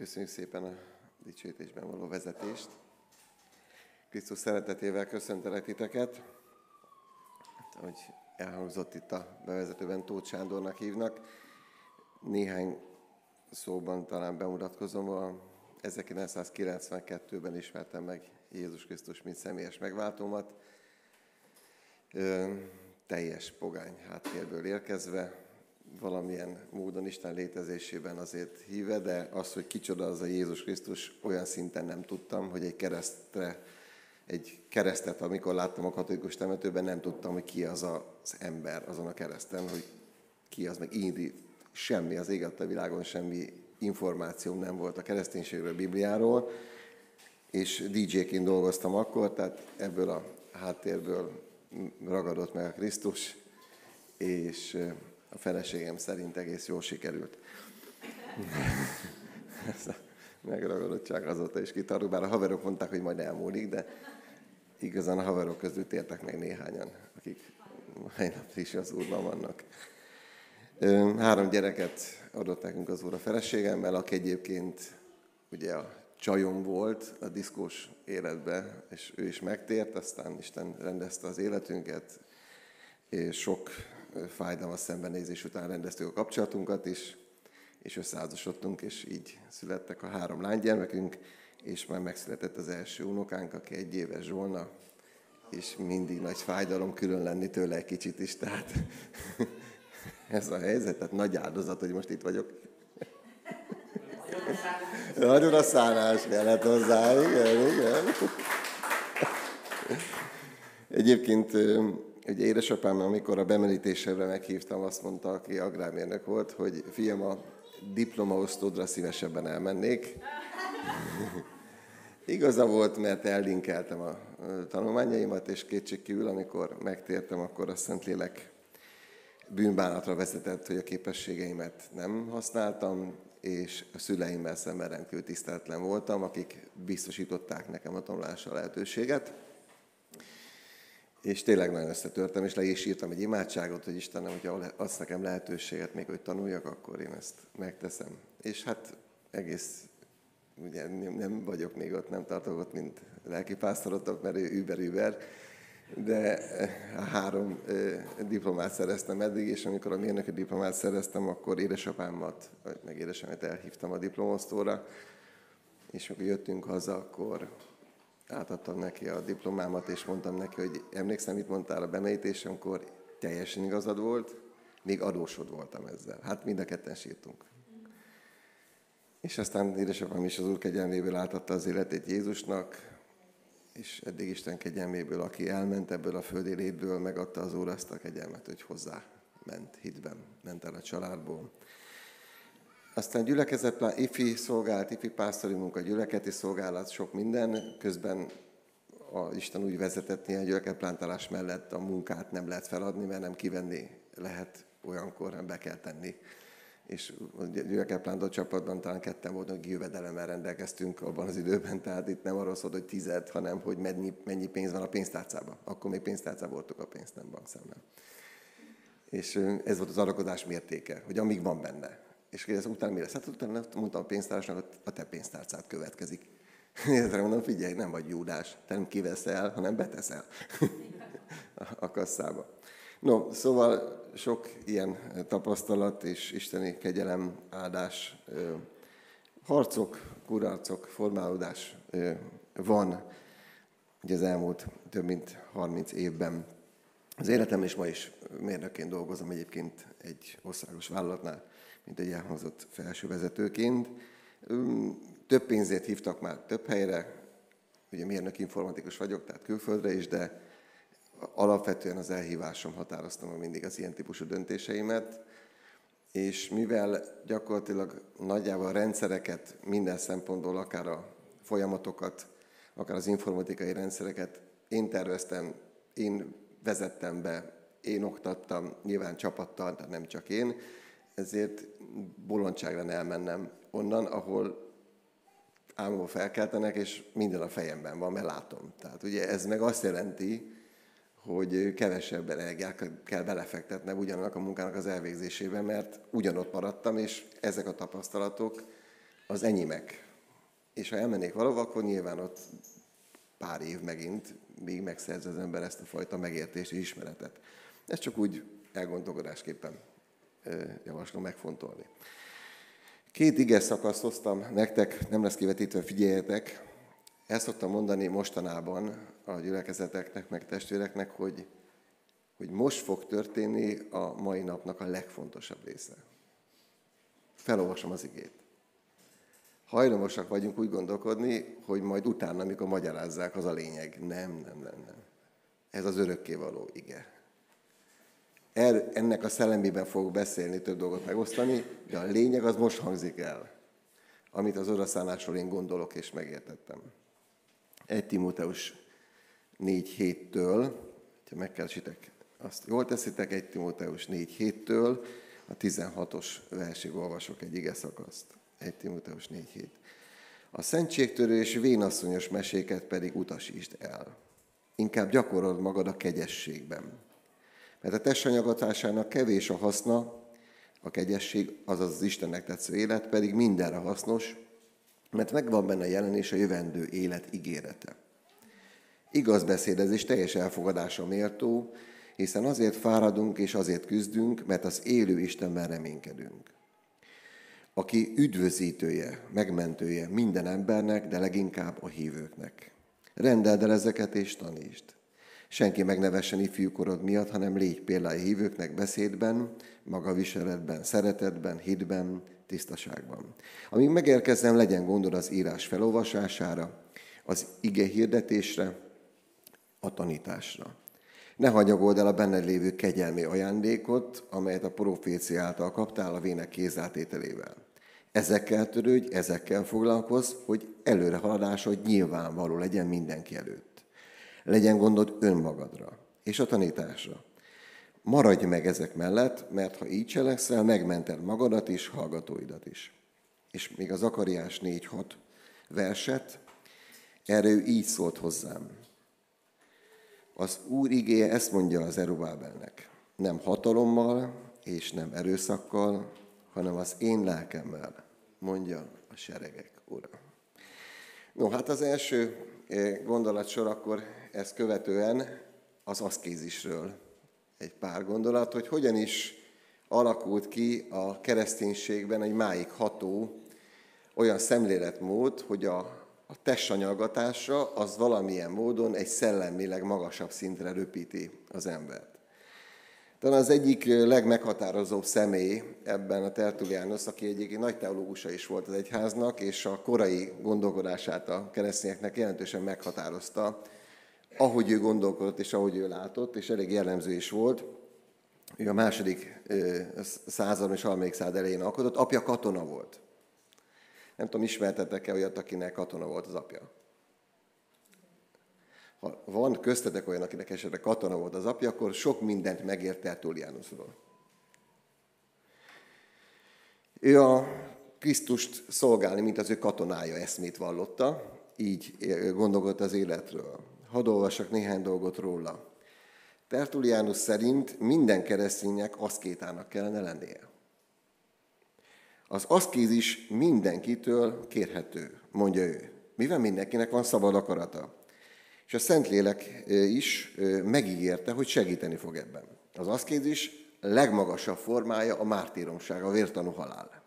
Köszönjük szépen a dicsőítésben való vezetést. Krisztus szeretetével köszöntelek titeket. Hát, ahogy elhangzott itt a bevezetőben, Tóth Sándornak hívnak. Néhány szóban talán bemutatkozom. A 1992-ben ismertem meg Jézus Krisztus, mint személyes megváltómat. Ö, teljes pogány háttérből érkezve, valamilyen módon Isten létezésében azért híve, de az, hogy kicsoda az a Jézus Krisztus, olyan szinten nem tudtam, hogy egy keresztre, egy keresztet, amikor láttam a katolikus temetőben, nem tudtam, hogy ki az az ember azon a kereszten, hogy ki az, meg indi, semmi az ég a világon, semmi információm nem volt a kereszténységről, a Bibliáról, és DJ-ként dolgoztam akkor, tehát ebből a háttérből ragadott meg a Krisztus, és a feleségem szerint egész jól sikerült. Ez a megragadottság azóta is kitarul, bár a haverok mondták, hogy majd elmúlik, de igazán a haverok között értek meg néhányan, akik mai nap is az úrban vannak. Három gyereket adott nekünk az úr a feleségemmel, aki egyébként ugye a csajom volt a diszkós életbe, és ő is megtért, aztán Isten rendezte az életünket, és sok fájdalmas szembenézés után rendeztük a kapcsolatunkat is, és összeházasodtunk, és így születtek a három lánygyermekünk, és már megszületett az első unokánk, aki egy éves Zsolna, és mindig nagy fájdalom külön lenni tőle egy kicsit is, tehát ez a helyzet, tehát nagy áldozat, hogy most itt vagyok. Nagyon a szánás kellett hozzá, igen, igen. Egyébként ugye édesapám, amikor a bemerítésemre meghívtam, azt mondta, aki agrármérnök volt, hogy fiam, a diplomaosztódra szívesebben elmennék. Igaza volt, mert ellinkeltem a tanulmányaimat, és kétségkívül, amikor megtértem, akkor a Szentlélek bűnbánatra vezetett, hogy a képességeimet nem használtam, és a szüleimmel szemben rendkívül tiszteletlen voltam, akik biztosították nekem a tanulással lehetőséget. És tényleg nagyon összetörtem, és le is írtam egy imádságot, hogy Istenem, hogyha adsz nekem lehetőséget még, hogy tanuljak, akkor én ezt megteszem. És hát egész, ugye nem vagyok még ott, nem tartok ott, mint lelkipásztorotok, mert ő über-über, de a három diplomát szereztem eddig, és amikor a mérnöki diplomát szereztem, akkor édesapámat, meg édesapámat elhívtam a diplomosztóra, és amikor jöttünk haza, akkor átadtam neki a diplomámat, és mondtam neki, hogy emlékszem, mit mondtál a bemerítésemkor, teljesen igazad volt, még adósod voltam ezzel. Hát mind a ketten sírtunk. És aztán édesapám is az Úr kegyelméből átadta az életét Jézusnak, és eddig Isten kegyelméből, aki elment ebből a földi létből, megadta az Úr azt a kegyelmet, hogy hozzá ment hitben, ment el a családból. Aztán gyülekezet, ifi szolgálat, ifi pásztori munka, gyüleketi szolgálat, sok minden. Közben a Isten úgy vezetett néhány gyülekezetplántálás mellett a munkát nem lehet feladni, mert nem kivenni lehet olyankor, nem be kell tenni. És a gyülekezetplántó csapatban talán ketten voltunk, jövedelemmel rendelkeztünk abban az időben, tehát itt nem arról szólt, hogy tized, hanem hogy mennyi, mennyi pénz van a pénztárcában. Akkor még pénztárcában voltunk a pénzt, nem bankszámlán. És ez volt az arakodás mértéke, hogy amíg van benne. És kérdez, utána mi lesz? Hát utána mondtam a pénztárosnak, a te pénztárcát következik. Nézd mondom, figyelj, nem vagy Júdás, te nem kiveszel, hanem beteszel a kasszába. No, szóval sok ilyen tapasztalat és isteni kegyelem, áldás, harcok, kurarcok, formálódás van ugye az elmúlt több mint 30 évben. Az életem is ma is mérnökként dolgozom egyébként egy országos vállalatnál mint egy elhangzott felsővezetőként. Több pénzért hívtak már több helyre, ugye mérnök informatikus vagyok, tehát külföldre is, de alapvetően az elhívásom határoztam mindig az ilyen típusú döntéseimet, és mivel gyakorlatilag nagyjából a rendszereket minden szempontból, akár a folyamatokat, akár az informatikai rendszereket én terveztem, én vezettem be, én oktattam, nyilván csapattal, de nem csak én, ezért bolondságra elmennem onnan, ahol álmomba felkeltenek, és minden a fejemben van, mert látom. Tehát ugye ez meg azt jelenti, hogy kevesebb energiát kell belefektetnem ugyanannak a munkának az elvégzésében, mert ugyanott maradtam, és ezek a tapasztalatok az enyémek. És ha elmennék valahova, akkor nyilván ott pár év megint, még megszerz az ember ezt a fajta megértést és ismeretet. Ezt csak úgy elgondolkodásképpen javaslom megfontolni. Két ige szakaszt hoztam nektek, nem lesz kivetítve, figyeljetek. Ezt szoktam mondani mostanában a gyülekezeteknek, meg testvéreknek, hogy, hogy most fog történni a mai napnak a legfontosabb része. Felolvasom az igét. Hajlamosak vagyunk úgy gondolkodni, hogy majd utána, amikor magyarázzák, az a lényeg. Nem, nem, nem, nem. Ez az örökkévaló ige. Er, ennek a szellemében fogok beszélni, több dolgot megosztani, de a lényeg az most hangzik el, amit az odaszánásról én gondolok és megértettem. 1 Timóteus 4 héttől, ha megkeresitek, azt jól teszitek, 1 Timóteus 4 héttől, a 16-os versig olvasok egy ige szakaszt. 1 Timóteus 4 hét. A szentségtörő és vénasszonyos meséket pedig utasítsd el. Inkább gyakorold magad a kegyességben mert a testanyagatásának kevés a haszna, a kegyesség, azaz az Istennek tetsző élet pedig mindenre hasznos, mert megvan benne jelenés a jövendő élet ígérete. Igaz beszédezés teljes elfogadása méltó, hiszen azért fáradunk és azért küzdünk, mert az élő Istenben reménykedünk. Aki üdvözítője, megmentője minden embernek, de leginkább a hívőknek. Rendeld el ezeket és tanítsd. Senki meg ne vessen ifjúkorod miatt, hanem légy például hívőknek beszédben, maga viseletben, szeretetben, hitben, tisztaságban. Amíg megérkezem, legyen gondod az írás felolvasására, az ige hirdetésre, a tanításra. Ne hanyagold el a benned lévő kegyelmi ajándékot, amelyet a proféci által kaptál a vének kézáltételével. Ezekkel törődj, ezekkel foglalkozz, hogy előre haladásod nyilvánvaló legyen mindenki előtt. Legyen gondod önmagadra és a tanításra. Maradj meg ezek mellett, mert ha így cselekszel, megmented magadat is, hallgatóidat is. És még az Akariás 4.6 verset, erre ő így szólt hozzám. Az Úr igéje ezt mondja az Erubábelnek. Nem hatalommal és nem erőszakkal, hanem az én lelkemmel, mondja a seregek ura. No, hát az első eh, gondolatsor akkor ezt követően az aszkézisről egy pár gondolat, hogy hogyan is alakult ki a kereszténységben egy máig ható olyan szemléletmód, hogy a, a testanyagatása az valamilyen módon egy szellemileg magasabb szintre röpíti az embert. Talán az egyik legmeghatározóbb személy ebben a Tertulianus, aki egyébként nagy teológusa is volt az egyháznak, és a korai gondolkodását a keresztényeknek jelentősen meghatározta, ahogy ő gondolkodott és ahogy ő látott, és elég jellemző is volt. Ő a második században és harmadik század elején alkotott, apja katona volt. Nem tudom, ismertetek-e olyat, akinek katona volt az apja? Ha van köztetek olyan, akinek esetleg katona volt az apja, akkor sok mindent megért Tertullianusról. Ő a Krisztust szolgálni, mint az ő katonája eszmét vallotta, így gondolkodott az életről hadd olvassak néhány dolgot róla. Tertulianus szerint minden kereszténynek aszkétának kellene lennie. Az aszkézis mindenkitől kérhető, mondja ő, mivel mindenkinek van szabad akarata. És a Szentlélek is megígérte, hogy segíteni fog ebben. Az aszkézis legmagasabb formája a mártíromság, a vértanú halál.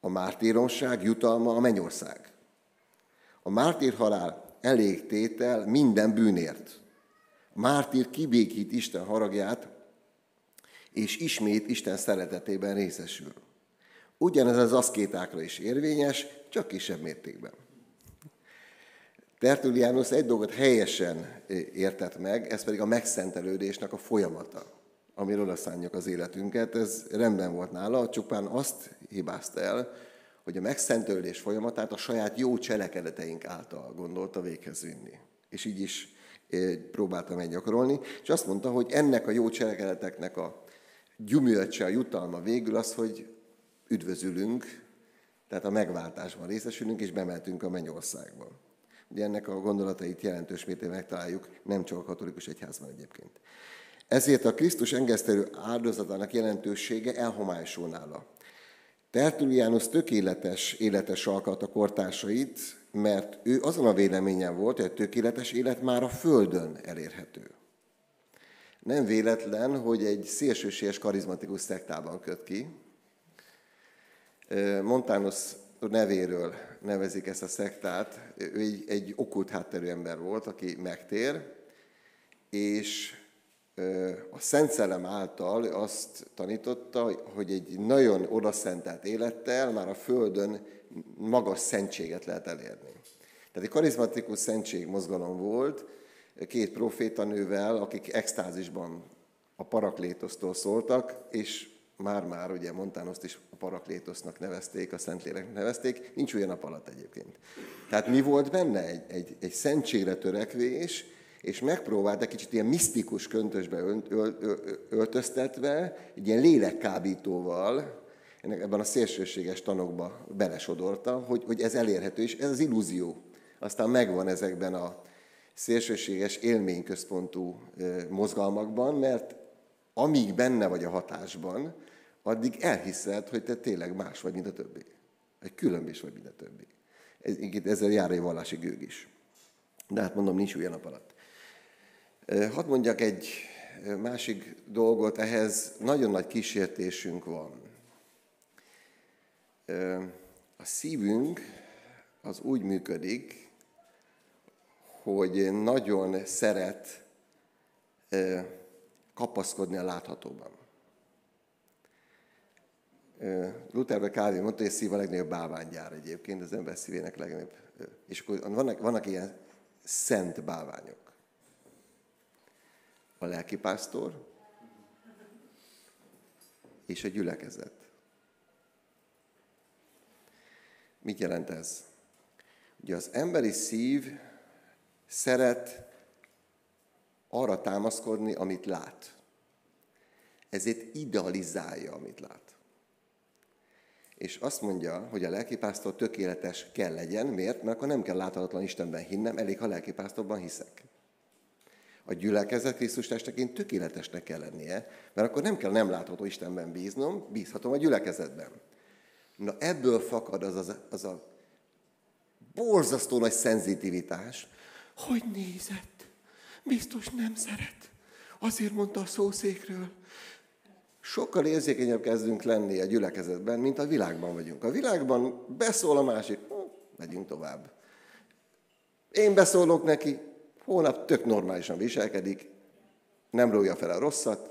A mártíromság jutalma a mennyország. A mártírhalál elég tétel minden bűnért. Mártír kibékít Isten haragját, és ismét Isten szeretetében részesül. Ugyanez az aszkétákra is érvényes, csak kisebb mértékben. Tertullianus egy dolgot helyesen értett meg, ez pedig a megszentelődésnek a folyamata, amiről odaszánjuk az életünket. Ez rendben volt nála, csupán azt hibázta el, hogy a megszentelődés folyamatát a saját jó cselekedeteink által gondolta véghez vinni. És így is eh, próbáltam meggyakorolni, és azt mondta, hogy ennek a jó cselekedeteknek a gyümölcse, a jutalma végül az, hogy üdvözülünk, tehát a megváltásban részesülünk, és bemeltünk a mennyországba. Ugye ennek a gondolatait jelentős mértékben megtaláljuk, nem csak a katolikus egyházban egyébként. Ezért a Krisztus engesztelő áldozatának jelentősége elhomályosul nála. Tertullianus tökéletes életes alkat a kortársait, mert ő azon a véleményen volt, hogy a tökéletes élet már a Földön elérhető. Nem véletlen, hogy egy szélsőséges karizmatikus szektában köt ki. Montanus nevéről nevezik ezt a szektát. Ő egy, egy okult hátterű ember volt, aki megtér, és a Szent Szellem által azt tanította, hogy egy nagyon odaszentelt élettel már a Földön magas szentséget lehet elérni. Tehát egy karizmatikus szentség mozgalom volt, két profétanővel, akik extázisban a paraklétosztól szóltak, és már-már ugye Montánoszt is a paraklétosznak nevezték, a Szentléleknek nevezték, nincs olyan nap alatt egyébként. Tehát mi volt benne? Egy, egy, egy szentségre törekvés, és megpróbált egy kicsit ilyen misztikus köntösbe öltöztetve, egy ilyen lélekkábítóval, ennek ebben a szélsőséges tanokba belesodorta, hogy, hogy ez elérhető, és ez az illúzió. Aztán megvan ezekben a szélsőséges élményközpontú mozgalmakban, mert amíg benne vagy a hatásban, addig elhiszed, hogy te tényleg más vagy, mint a többi. Egy különbés vagy, mint a többi. Ez, ezzel jár egy vallási gőg is. De hát mondom, nincs olyan nap alatt. Hadd mondjak egy másik dolgot, ehhez nagyon nagy kísértésünk van. A szívünk az úgy működik, hogy nagyon szeret kapaszkodni a láthatóban. Luther Calvin mondta, hogy a szív a legnagyobb bálványgyár egyébként, az ember szívének legnagyobb. És akkor vannak, vannak ilyen szent bálványok. A lelkipásztor és a gyülekezet. Mit jelent ez? Ugye az emberi szív szeret arra támaszkodni, amit lát. Ezért idealizálja, amit lát. És azt mondja, hogy a lelkipásztor tökéletes kell legyen. Miért? Mert akkor nem kell láthatatlan Istenben hinnem, elég, ha lelkipásztorban hiszek. A gyülekezet Krisztus testeként tökéletesnek kell lennie, mert akkor nem kell nem látható Istenben bíznom, bízhatom a gyülekezetben. Na ebből fakad az, az, az a borzasztó nagy szenzitivitás, hogy nézett, biztos nem szeret. Azért mondta a szószékről. Sokkal érzékenyebb kezdünk lenni a gyülekezetben, mint a világban vagyunk. A világban beszól a másik, megyünk tovább. Én beszólok neki, hónap tök normálisan viselkedik, nem rója fel a rosszat,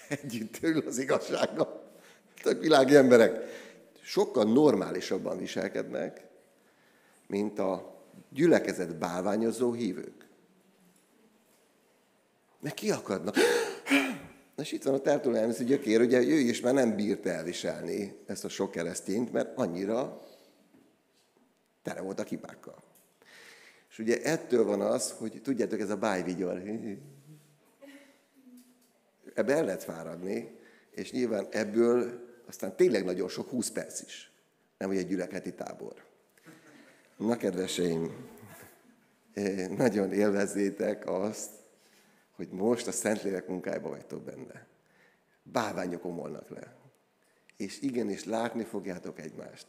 együtt ül az igazsággal. Tök világi emberek sokkal normálisabban viselkednek, mint a gyülekezet bálványozó hívők. Mert ki akadnak? És itt van a Tertullianus gyökér, ugye ő is már nem bírt elviselni ezt a sok keresztényt, mert annyira tele volt a kipákkal. És ugye ettől van az, hogy tudjátok, ez a bájvigyor. Ebbe el lehet fáradni, és nyilván ebből aztán tényleg nagyon sok, 20 perc is. Nem, hogy egy gyülekezeti tábor. Na, kedveseim, eh, nagyon élvezzétek azt, hogy most a Szentlélek munkájába vagytok benne. Báványok omolnak le. És igenis látni fogjátok egymást.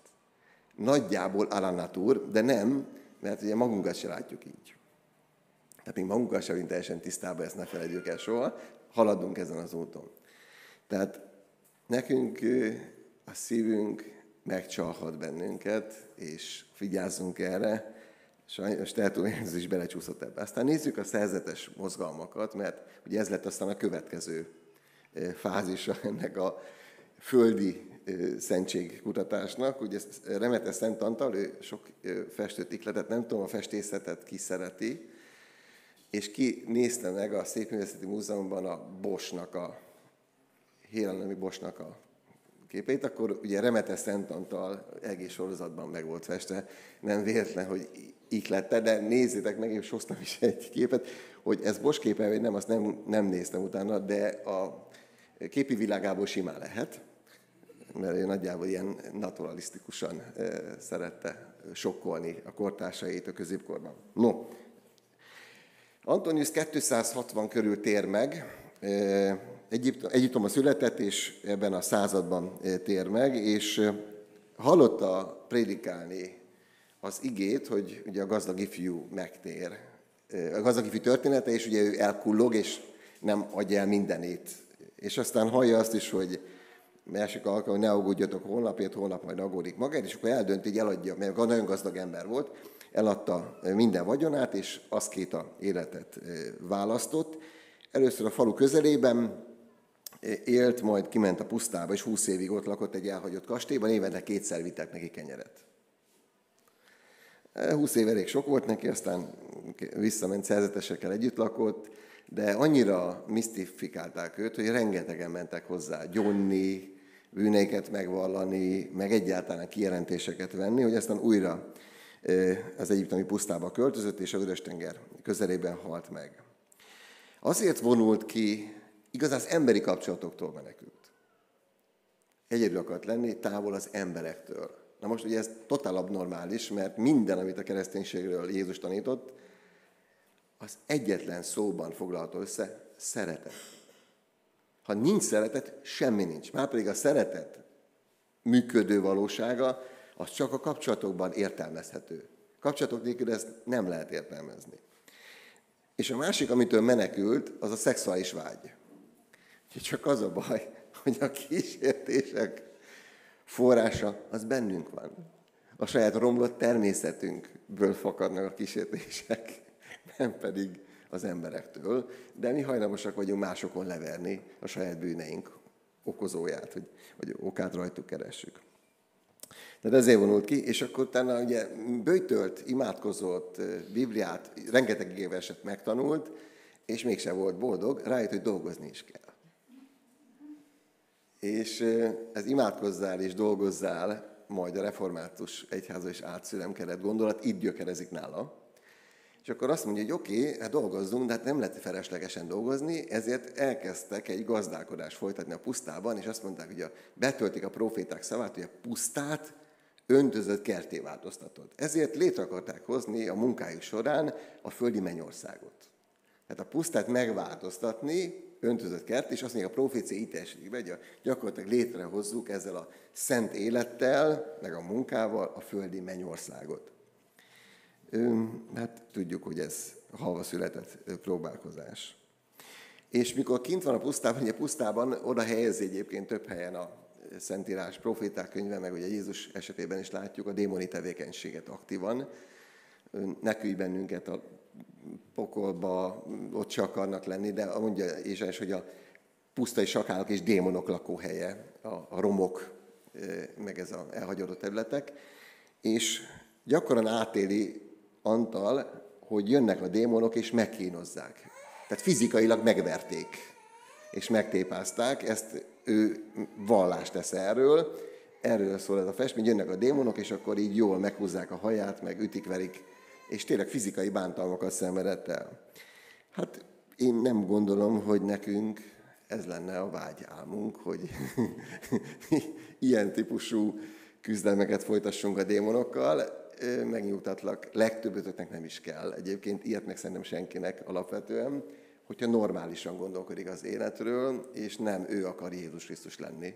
Nagyjából alanatúr, de nem, mert ugye magunkat se látjuk így. Tehát még magunkat sem teljesen tisztában, ezt ne felejtjük el soha, haladunk ezen az úton. Tehát nekünk a szívünk megcsalhat bennünket, és vigyázzunk erre, sajnos ez is belecsúszott ebbe. Aztán nézzük a szerzetes mozgalmakat, mert ugye ez lett aztán a következő fázisa ennek a földi szentségkutatásnak. Ugye Remete Szent Antal, ő sok festőt ikletet, nem tudom, a festészetet ki szereti, és ki nézte meg a Szépművészeti Múzeumban a Bosnak, a Hélenemi Bosnak a képeit, akkor ugye Remete Szent Antal egész sorozatban meg volt festve. Nem véletlen, hogy iklette, de nézzétek meg, és hoztam is egy képet, hogy ez Bosch képe, vagy nem, azt nem, nem néztem utána, de a képi világából simán lehet mert ő nagyjából ilyen naturalisztikusan szerette sokkolni a kortársait a középkorban. No, Antonius 260 körül tér meg, Egyiptom, Egyiptomban született, és ebben a században tér meg, és hallotta prédikálni az igét, hogy ugye a gazdag ifjú megtér. A gazdag ifjú története, és ugye ő elkullog, és nem adja el mindenét. És aztán hallja azt is, hogy másik alkalom, ne aggódjatok holnapért, holnap majd aggódik magát, és akkor eldönti, hogy eladja, mert nagyon gazdag ember volt, eladta minden vagyonát, és azt két a életet választott. Először a falu közelében élt, majd kiment a pusztába, és húsz évig ott lakott egy elhagyott kastélyban, évente kétszer vittek neki kenyeret. 20 év elég sok volt neki, aztán visszament szerzetesekkel együtt lakott, de annyira misztifikálták őt, hogy rengetegen mentek hozzá gyonni, bűneiket megvallani, meg egyáltalán kijelentéseket venni, hogy aztán újra az egyiptomi pusztába költözött, és a Vörös-tenger közelében halt meg. Azért vonult ki, igaz, az emberi kapcsolatoktól menekült. Egyedül akart lenni, távol az emberektől. Na most ugye ez totál abnormális, mert minden, amit a kereszténységről Jézus tanított, az egyetlen szóban foglalható össze, szeretet. Ha nincs szeretet, semmi nincs. Márpedig a szeretet működő valósága, az csak a kapcsolatokban értelmezhető. Kapcsolatok nélkül ezt nem lehet értelmezni. És a másik, amitől menekült, az a szexuális vágy. Csak az a baj, hogy a kísértések forrása az bennünk van. A saját romlott természetünkből fakadnak a kísértések, nem pedig az emberektől, de mi hajlamosak vagyunk másokon leverni a saját bűneink okozóját, hogy, hogy okát rajtuk keressük. Tehát ezért vonult ki, és akkor utána ugye bőjtölt, imádkozott, Bibliát, rengeteg éveset megtanult, és mégse volt boldog, rájött, hogy dolgozni is kell. És ez imádkozzál és dolgozzál, majd a református egyháza is átszülem kellett gondolat, itt gyökerezik nála. És akkor azt mondja, hogy oké, okay, hát dolgozzunk, de hát nem lehet feleslegesen dolgozni, ezért elkezdtek egy gazdálkodást folytatni a pusztában, és azt mondták, hogy a, betöltik a proféták szavát, hogy a pusztát öntözött kerté változtatod. Ezért létre akarták hozni a munkájuk során a földi mennyországot. Tehát a pusztát megváltoztatni, öntözött kert, és azt mondja, a profécia itt esik be, hogy gyakorlatilag létrehozzuk ezzel a szent élettel, meg a munkával a földi mennyországot. Hát tudjuk, hogy ez halva született próbálkozás. És mikor kint van a pusztában, ugye pusztában oda helyezi egyébként több helyen a Szentírás proféták könyve, meg ugye Jézus esetében is látjuk a démoni tevékenységet aktívan. Ne küldj bennünket a pokolba, ott se akarnak lenni, de mondja Ézsás, hogy a pusztai sakálok és démonok lakóhelye, a, romok, meg ez a elhagyott területek, és gyakran átéli Antal, hogy jönnek a démonok és megkínozzák. Tehát fizikailag megverték és megtépázták, ezt ő vallást tesz erről, erről szól ez a festmény, jönnek a démonok, és akkor így jól meghúzzák a haját, meg ütik, verik, és tényleg fizikai bántalmakat szenvedett el. Hát én nem gondolom, hogy nekünk ez lenne a vágyálmunk, hogy ilyen típusú küzdelmeket folytassunk a démonokkal. Megnyugtatlak, legtöbbötöknek nem is kell. Egyébként ilyet meg szerintem senkinek alapvetően hogyha normálisan gondolkodik az életről, és nem ő akar Jézus Krisztus lenni,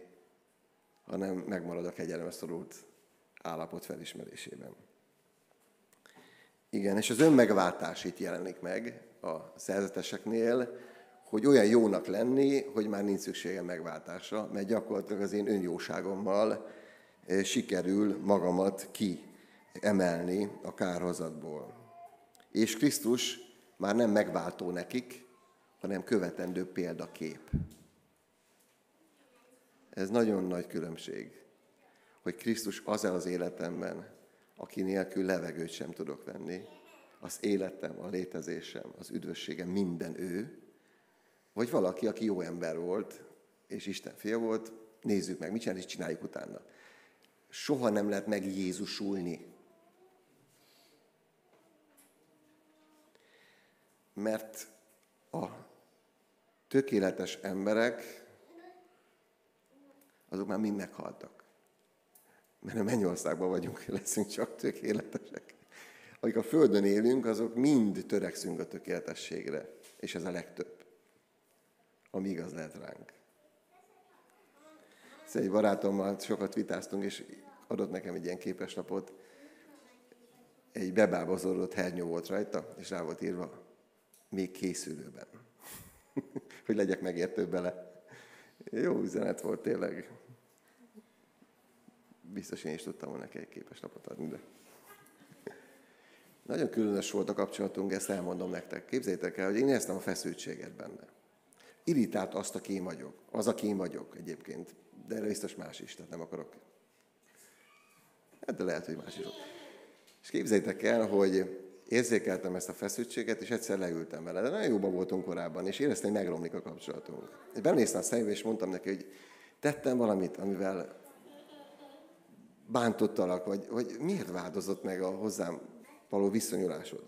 hanem megmarad a kegyelemre szorult állapot felismerésében. Igen, és az önmegváltás itt jelenik meg a szerzeteseknél, hogy olyan jónak lenni, hogy már nincs szüksége megváltásra, mert gyakorlatilag az én önjóságommal sikerül magamat ki emelni a kárhozatból. És Krisztus már nem megváltó nekik, hanem követendő példakép. Ez nagyon nagy különbség, hogy Krisztus az az életemben, aki nélkül levegőt sem tudok venni. Az életem, a létezésem, az üdvösségem minden ő, vagy valaki, aki jó ember volt, és Isten fia volt, nézzük meg, mit csinál, és csináljuk utána. Soha nem lehet meg Jézusulni. Mert a tökéletes emberek, azok már mind meghaltak. Mert a mennyországban vagyunk, leszünk csak tökéletesek. Akik a Földön élünk, azok mind törekszünk a tökéletességre, és ez a legtöbb. ami igaz lehet ránk. Szóval egy barátommal sokat vitáztunk, és adott nekem egy ilyen képeslapot, egy bebábozódott hernyó volt rajta, és rá volt írva, még készülőben. hogy legyek megértő bele. Jó üzenet volt tényleg. Biztos én is tudtam volna neki egy képes lapot adni, de... Nagyon különös volt a kapcsolatunk, ezt elmondom nektek. Képzeljétek el, hogy én éreztem a feszültséget benne. Irritált azt, aki én vagyok. Az, aki én vagyok egyébként. De erre biztos más is, tehát nem akarok. Hát de lehet, hogy más is. És képzeljétek el, hogy érzékeltem ezt a feszültséget, és egyszer leültem vele. De nagyon jóban voltunk korábban, és éreztem, hogy megromlik a kapcsolatunk. És benéztem a szemébe, és mondtam neki, hogy tettem valamit, amivel bántottalak, vagy, vagy miért változott meg a hozzám való viszonyulásod?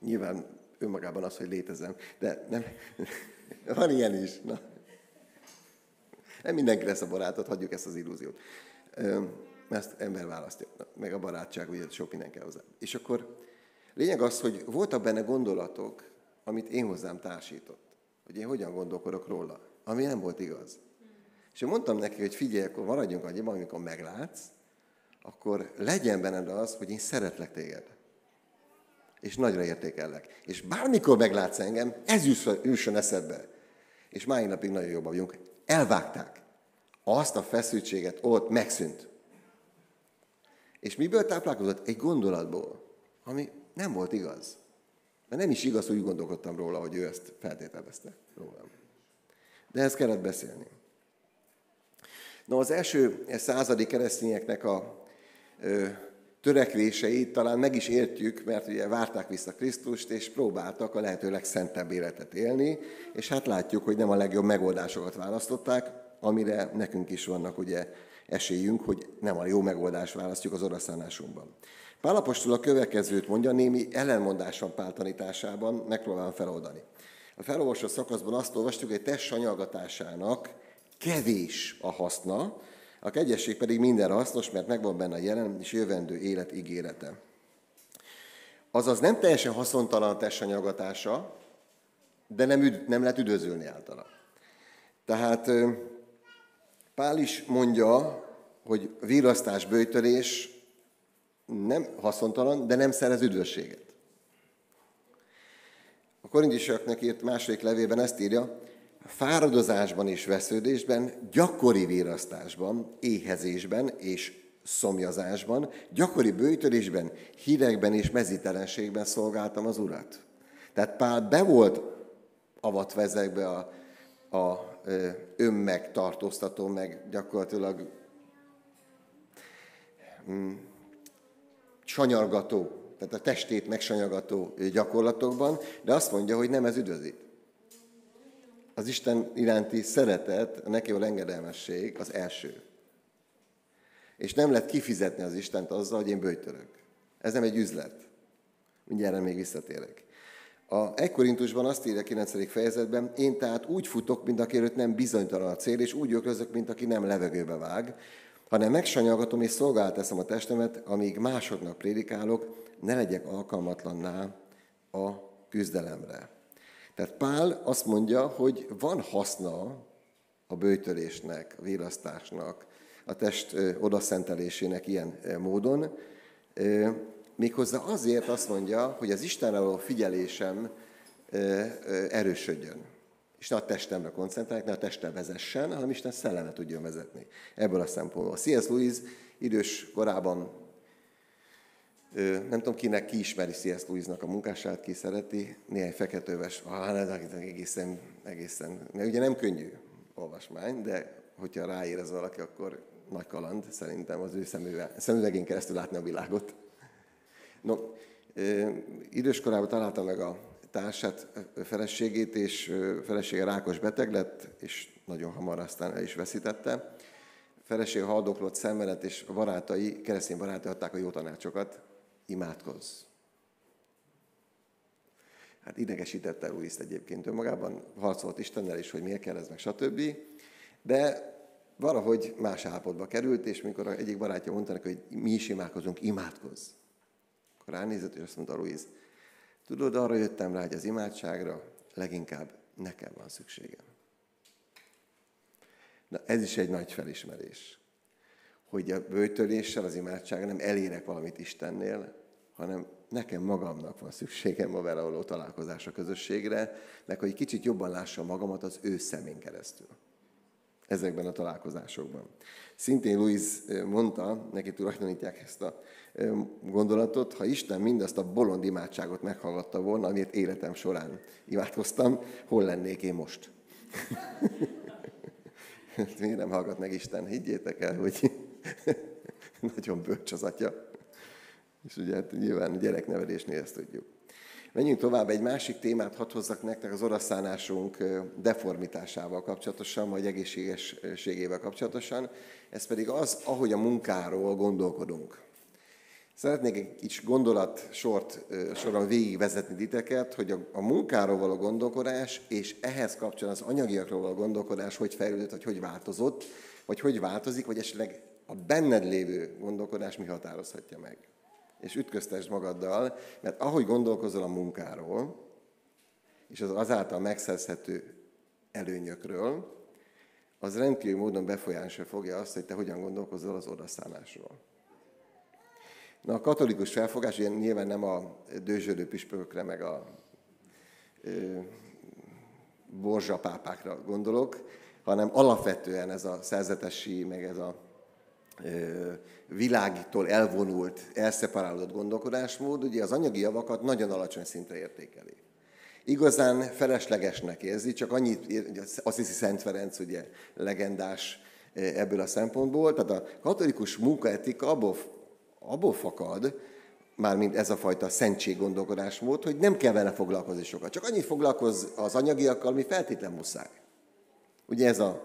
Nyilván önmagában az, hogy létezem, de nem, van ilyen is. Na. Nem mindenki lesz a barátod, hagyjuk ezt az illúziót. Ezt ember választja, meg a barátság, ugye sok minden kell hozzá. És akkor lényeg az, hogy voltak benne gondolatok, amit én hozzám társított. Hogy én hogyan gondolkodok róla, ami nem volt igaz. És én mondtam neki, hogy figyelj, akkor maradjunk annyiban, amikor meglátsz, akkor legyen benned az, hogy én szeretlek téged. És nagyra értékellek. És bármikor meglátsz engem, ez jusson eszedbe. És máig napig nagyon jobban vagyunk. Elvágták. Azt a feszültséget ott megszűnt. És miből táplálkozott? Egy gondolatból, ami nem volt igaz. Mert nem is igaz, hogy úgy gondolkodtam róla, hogy ő ezt feltételezte rólam. De ezt kellett beszélni. Na, az első századi keresztényeknek a ö, törekvéseit talán meg is értjük, mert ugye várták vissza Krisztust, és próbáltak a lehető legszentebb életet élni, és hát látjuk, hogy nem a legjobb megoldásokat választották, amire nekünk is vannak ugye esélyünk, hogy nem a jó megoldást választjuk az orasszánásunkban. Pálapostól a következőt mondja, némi ellenmondás van Pál tanításában, megpróbálom feloldani. A felolvasott szakaszban azt olvastuk, hogy test sanyagatásának kevés a haszna, a kegyesség pedig minden hasznos, mert megvan benne a jelen és jövendő élet ígérete. Azaz nem teljesen haszontalan a testanyagatása, de nem, üd, nem lehet üdvözölni általa. Tehát Pál is mondja, hogy virasztás, bőjtörés nem haszontalan, de nem szerez üdvösséget. A korintisaknak írt második levében ezt írja, fáradozásban és vesződésben, gyakori virasztásban, éhezésben és szomjazásban, gyakori bőjtörésben, hidegben és mezítelenségben szolgáltam az Urat. Tehát Pál be volt avatva ezekbe a, a önmegtartóztató, meg gyakorlatilag mm, sanyargató, tehát a testét megsanyargató gyakorlatokban, de azt mondja, hogy nem ez üdvözít. Az Isten iránti szeretet, a neki a engedelmesség az első. És nem lehet kifizetni az Istent azzal, hogy én bőjtörök. Ez nem egy üzlet. Mindjárt még visszatérek. A 1 Korintusban azt írja a 9. fejezetben, én tehát úgy futok, mint aki előtt nem bizonytalan a cél, és úgy öklözök, mint aki nem levegőbe vág, hanem megsanyagatom és szolgált teszem a testemet, amíg másoknak prédikálok, ne legyek alkalmatlanná a küzdelemre. Tehát Pál azt mondja, hogy van haszna a bőtölésnek, a virasztásnak, a test odaszentelésének ilyen módon, Méghozzá azért azt mondja, hogy az Istenre való figyelésem erősödjön. És ne a testemre koncentrálják, ne a testem vezessen, hanem Isten szelleme tudjon vezetni. Ebből a szempontból. C.S. Lewis idős korában, nem tudom kinek ki ismeri C.S. Lewisnak a munkását, ki szereti, néhány feketőves, ah, egészen, egészen, mert ugye nem könnyű olvasmány, de hogyha ráérez valaki, akkor nagy kaland szerintem az ő szemüvegén keresztül látni a világot. No, idős korában találta meg a társát, feleségét, és felesége rákos beteg lett, és nagyon hamar aztán el is veszítette. Felesége haldoklott, szenvedett, és barátai, keresztény barátai adták a jó tanácsokat, imádkozz. Hát idegesítette Louis-t egyébként önmagában, harcolt Istennel is, hogy miért kell ez, meg stb. De valahogy más állapotba került, és mikor egyik barátja mondta neki, hogy mi is imádkozunk, imádkozz. Akkor ránézett, és azt mondta Louis, tudod, arra jöttem rá, hogy az imádságra leginkább nekem van szükségem. Na ez is egy nagy felismerés, hogy a bőtöléssel, az imádsággal nem elérek valamit Istennél, hanem nekem magamnak van szükségem a vele való találkozás a közösségre, meg hogy kicsit jobban lássam magamat az ő szemén keresztül. Ezekben a találkozásokban. Szintén Louis mondta, neki tulajdonítják ezt a gondolatot, ha Isten mindazt a bolond imádságot meghallgatta volna, amit életem során imádkoztam, hol lennék én most? Miért nem hallgat meg Isten? Higgyétek el, hogy nagyon bölcs az atya. És ugye hát nyilván gyereknevelésnél ezt tudjuk. Menjünk tovább, egy másik témát hadd hozzak nektek az oraszánásunk deformitásával kapcsolatosan, vagy egészségességével kapcsolatosan. Ez pedig az, ahogy a munkáról gondolkodunk. Szeretnék egy kis gondolat sort, soron végigvezetni titeket, hogy a, a munkáról való gondolkodás, és ehhez kapcsolatban az anyagiakról való gondolkodás hogy fejlődött, vagy hogy változott, vagy hogy változik, vagy esetleg a benned lévő gondolkodás mi határozhatja meg és ütköztesd magaddal, mert ahogy gondolkozol a munkáról, és az azáltal megszerzhető előnyökről, az rendkívül módon befolyásolja fogja azt, hogy te hogyan gondolkozol az odaszállásról. Na, a katolikus felfogás, ugye nyilván nem a dőzsölő püspökökre, meg a ö, borzsapápákra gondolok, hanem alapvetően ez a szerzetesi, meg ez a világtól elvonult, elszeparálódott gondolkodásmód, ugye az anyagi javakat nagyon alacsony szintre értékeli. Igazán feleslegesnek érzi, csak annyit, azt hiszi Szent Ferenc, ugye legendás ebből a szempontból, tehát a katolikus munkaetika abból, abból fakad, mármint ez a fajta szentség gondolkodásmód, hogy nem kell vele foglalkozni sokat. Csak annyit foglalkoz az anyagiakkal, mi feltétlen muszáj. Ugye ez a...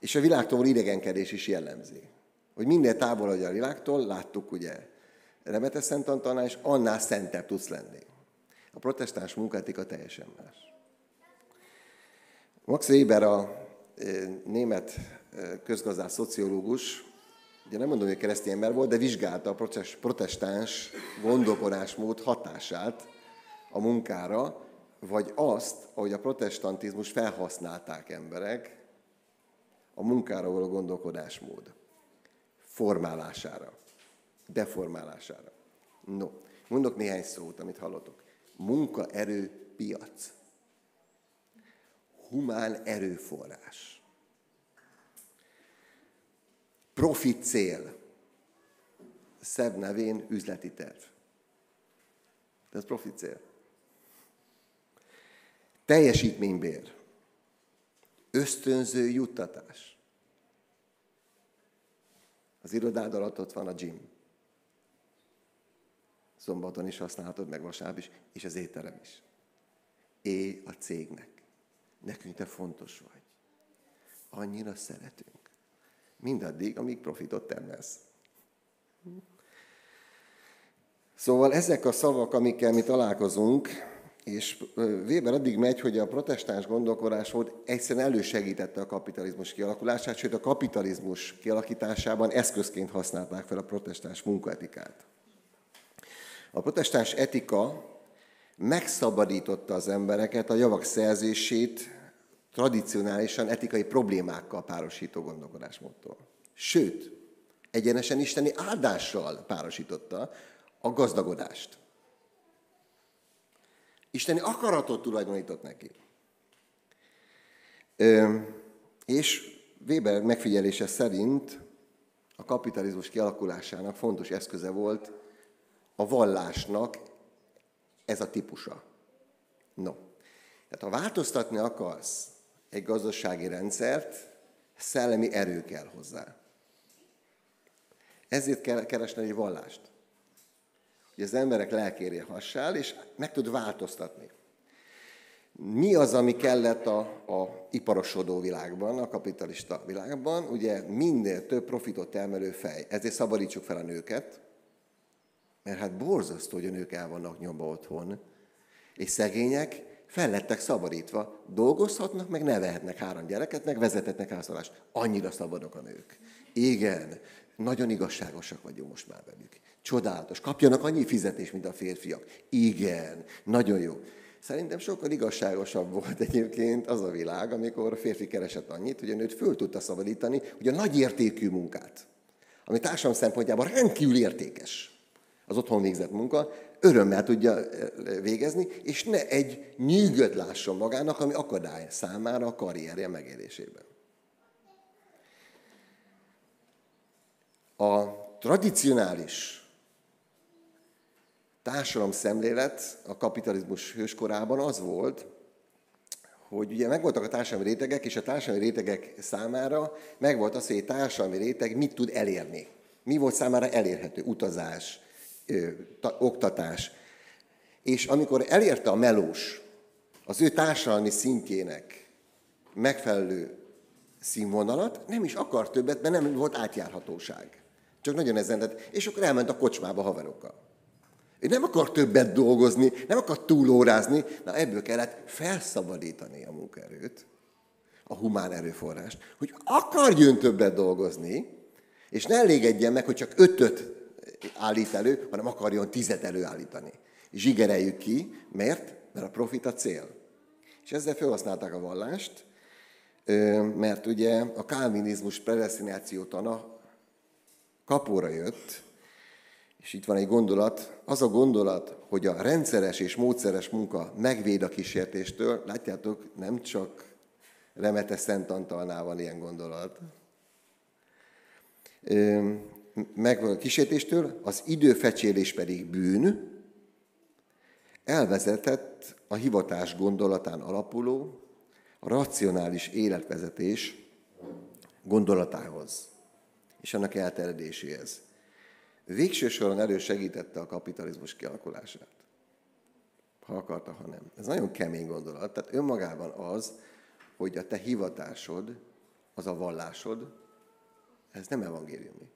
És a világtól idegenkedés is jellemzi hogy minél távol a világtól, láttuk ugye Remete Szent Antalnál, és annál szentebb tudsz lenni. A protestáns munkátika teljesen más. Max Weber, a e, német e, közgazdás szociológus, ugye nem mondom, hogy keresztény ember volt, de vizsgálta a protestáns gondolkodásmód hatását a munkára, vagy azt, ahogy a protestantizmus felhasználták emberek a munkára való gondolkodásmód formálására, deformálására. No, mondok néhány szót, amit hallotok. Munkaerő piac. Humán erőforrás. Profit cél. Szebb nevén üzleti terv. ez profit cél. Teljesítménybér. Ösztönző juttatás. Az irodád alatt ott van a gym. Szombaton is használhatod, meg vasárnap is, és az étterem is. Éj a cégnek. Nekünk te fontos vagy. Annyira szeretünk. Mindaddig, amíg profitot termelsz. Szóval ezek a szavak, amikkel mi találkozunk, és Weber addig megy, hogy a protestáns volt egyszerűen elősegítette a kapitalizmus kialakulását, sőt a kapitalizmus kialakításában eszközként használták fel a protestáns munkaetikát. A protestáns etika megszabadította az embereket a javak szerzését tradicionálisan etikai problémákkal párosító gondolkodásmódtól. Sőt, egyenesen isteni áldással párosította a gazdagodást. Isteni akaratot tulajdonított neki. Ö, és Weber megfigyelése szerint a kapitalizmus kialakulásának fontos eszköze volt a vallásnak ez a típusa. No, tehát ha változtatni akarsz egy gazdasági rendszert, szellemi erő kell hozzá. Ezért kell keresni egy vallást hogy az emberek lelkérje hassál, és meg tud változtatni. Mi az, ami kellett a, a iparosodó világban, a kapitalista világban? Ugye minél több profitot termelő fej. Ezért szabadítsuk fel a nőket, mert hát borzasztó, hogy a nők el vannak nyomva otthon, és szegények fel lettek szabadítva, dolgozhatnak, meg nevelhetnek három gyereket, meg vezethetnek háztalást. Annyira szabadok a nők. Igen, nagyon igazságosak vagyunk most már velük. Csodálatos. Kapjanak annyi fizetést, mint a férfiak. Igen, nagyon jó. Szerintem sokkal igazságosabb volt egyébként az a világ, amikor a férfi keresett annyit, hogy a nőt föl tudta szabadítani, hogy a nagy értékű munkát, ami társadalom szempontjából rendkívül értékes, az otthon végzett munka, örömmel tudja eh, végezni, és ne egy nyűgöt lásson magának, ami akadály számára a karrierje megélésében. A tradicionális társadalom szemlélet a kapitalizmus hőskorában az volt, hogy ugye megvoltak a társadalmi rétegek, és a társadalmi rétegek számára megvolt az, hogy egy társadalmi réteg mit tud elérni. Mi volt számára elérhető? Utazás, ö, ta, oktatás. És amikor elérte a melós az ő társadalmi szintjének megfelelő színvonalat, nem is akart többet, mert nem volt átjárhatóság. Csak nagyon ezen. És akkor elment a kocsmába haverokkal. Ő nem akar többet dolgozni, nem akar túlórázni, na ebből kellett felszabadítani a munkaerőt, a humán erőforrást, hogy akarjon többet dolgozni, és ne elégedjen meg, hogy csak ötöt állít elő, hanem akarjon tizet előállítani. Zsigereljük ki, mert? Mert a profit a cél. És ezzel felhasználták a vallást, mert ugye a kálvinizmus predestinációtana kapóra jött, és itt van egy gondolat, az a gondolat, hogy a rendszeres és módszeres munka megvéd a kísértéstől, látjátok, nem csak Remete Szent Antalnál van ilyen gondolat. Meg a kísértéstől, az időfecsélés pedig bűn, elvezetett a hivatás gondolatán alapuló, a racionális életvezetés gondolatához és annak elterjedéséhez. Végső soron elősegítette a kapitalizmus kialakulását. Ha akarta, ha nem. Ez nagyon kemény gondolat. Tehát önmagában az, hogy a te hivatásod, az a vallásod, ez nem evangéliumi.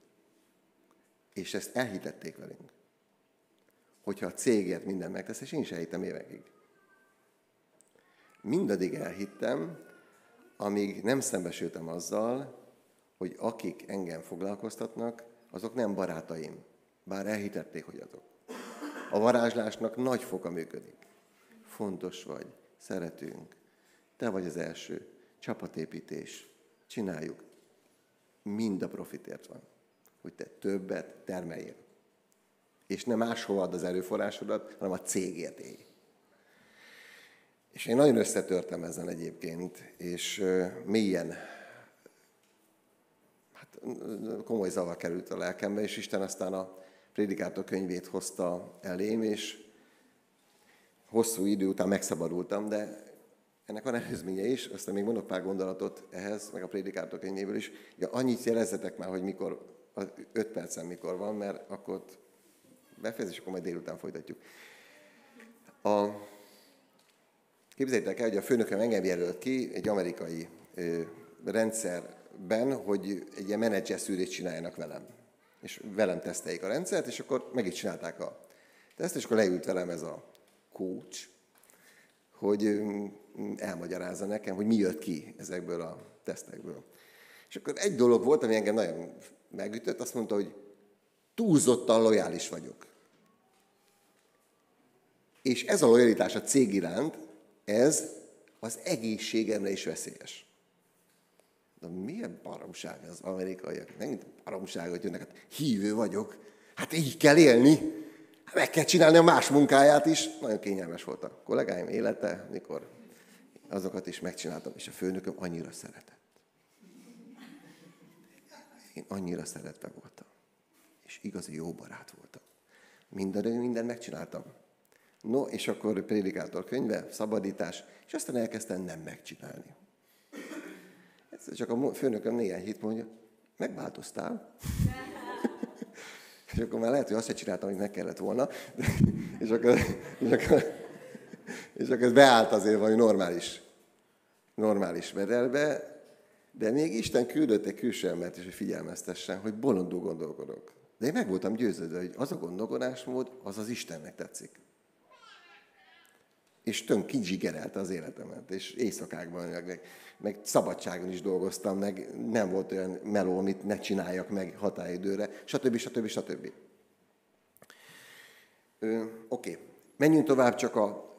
És ezt elhitették velünk. Hogyha a cégért minden megtesz, és én is elhittem évekig. Mindaddig elhittem, amíg nem szembesültem azzal, hogy akik engem foglalkoztatnak, azok nem barátaim, bár elhitették, hogy azok. A varázslásnak nagy foka működik. Fontos vagy, szeretünk, te vagy az első, csapatépítés, csináljuk. Mind a profitért van, hogy te többet termeljél. És nem máshol ad az erőforrásodat, hanem a cégért élj. És én nagyon összetörtem ezen egyébként, és mélyen komoly zavar került a lelkembe, és Isten aztán a prédikátor könyvét hozta elém, és hosszú idő után megszabadultam, de ennek van előzménye is, aztán még mondok pár gondolatot ehhez, meg a prédikátor könyvéből is. Ja, annyit jelezzetek már, hogy mikor, öt percen mikor van, mert akkor befejezés, akkor majd délután folytatjuk. A, képzeljétek el, hogy a főnököm engem jelölt ki egy amerikai ö, rendszer ben, hogy egy ilyen menedzser szűrét csináljanak velem. És velem teszteljék a rendszert, és akkor meg is csinálták a teszt, és akkor leült velem ez a coach, hogy elmagyarázza nekem, hogy mi jött ki ezekből a tesztekből. És akkor egy dolog volt, ami engem nagyon megütött, azt mondta, hogy túlzottan lojális vagyok. És ez a lojalitás a cég iránt, ez az egészségemre is veszélyes. De milyen baromság az amerikaiak? Megint baromságot jönnek, hát hívő vagyok. Hát így kell élni. Hát meg kell csinálni a más munkáját is. Nagyon kényelmes volt a kollégáim élete, mikor azokat is megcsináltam, és a főnököm annyira szeretett. Én annyira szeretve voltam. És igazi jó barát voltam. Minden, minden megcsináltam. No, és akkor prédikátor könyve, szabadítás, és aztán elkezdtem nem megcsinálni. Ez csak a főnököm néhány hét mondja, megváltoztál. és akkor már lehet, hogy azt se csináltam, amit meg kellett volna. És, akkor, és, akkor, és akkor ez beállt azért valami normális, normális medelbe, de még Isten küldött egy külső embert is, hogy figyelmeztessen, hogy bolondul gondolkodok. De én meg voltam győződve, hogy az a gondolkodásmód, az az Istennek tetszik és tönk kizsigerelte az életemet, és éjszakákban, meg, meg szabadságon is dolgoztam, meg nem volt olyan meló, amit ne csináljak meg határidőre, stb. stb. stb. Oké, okay. menjünk tovább csak a,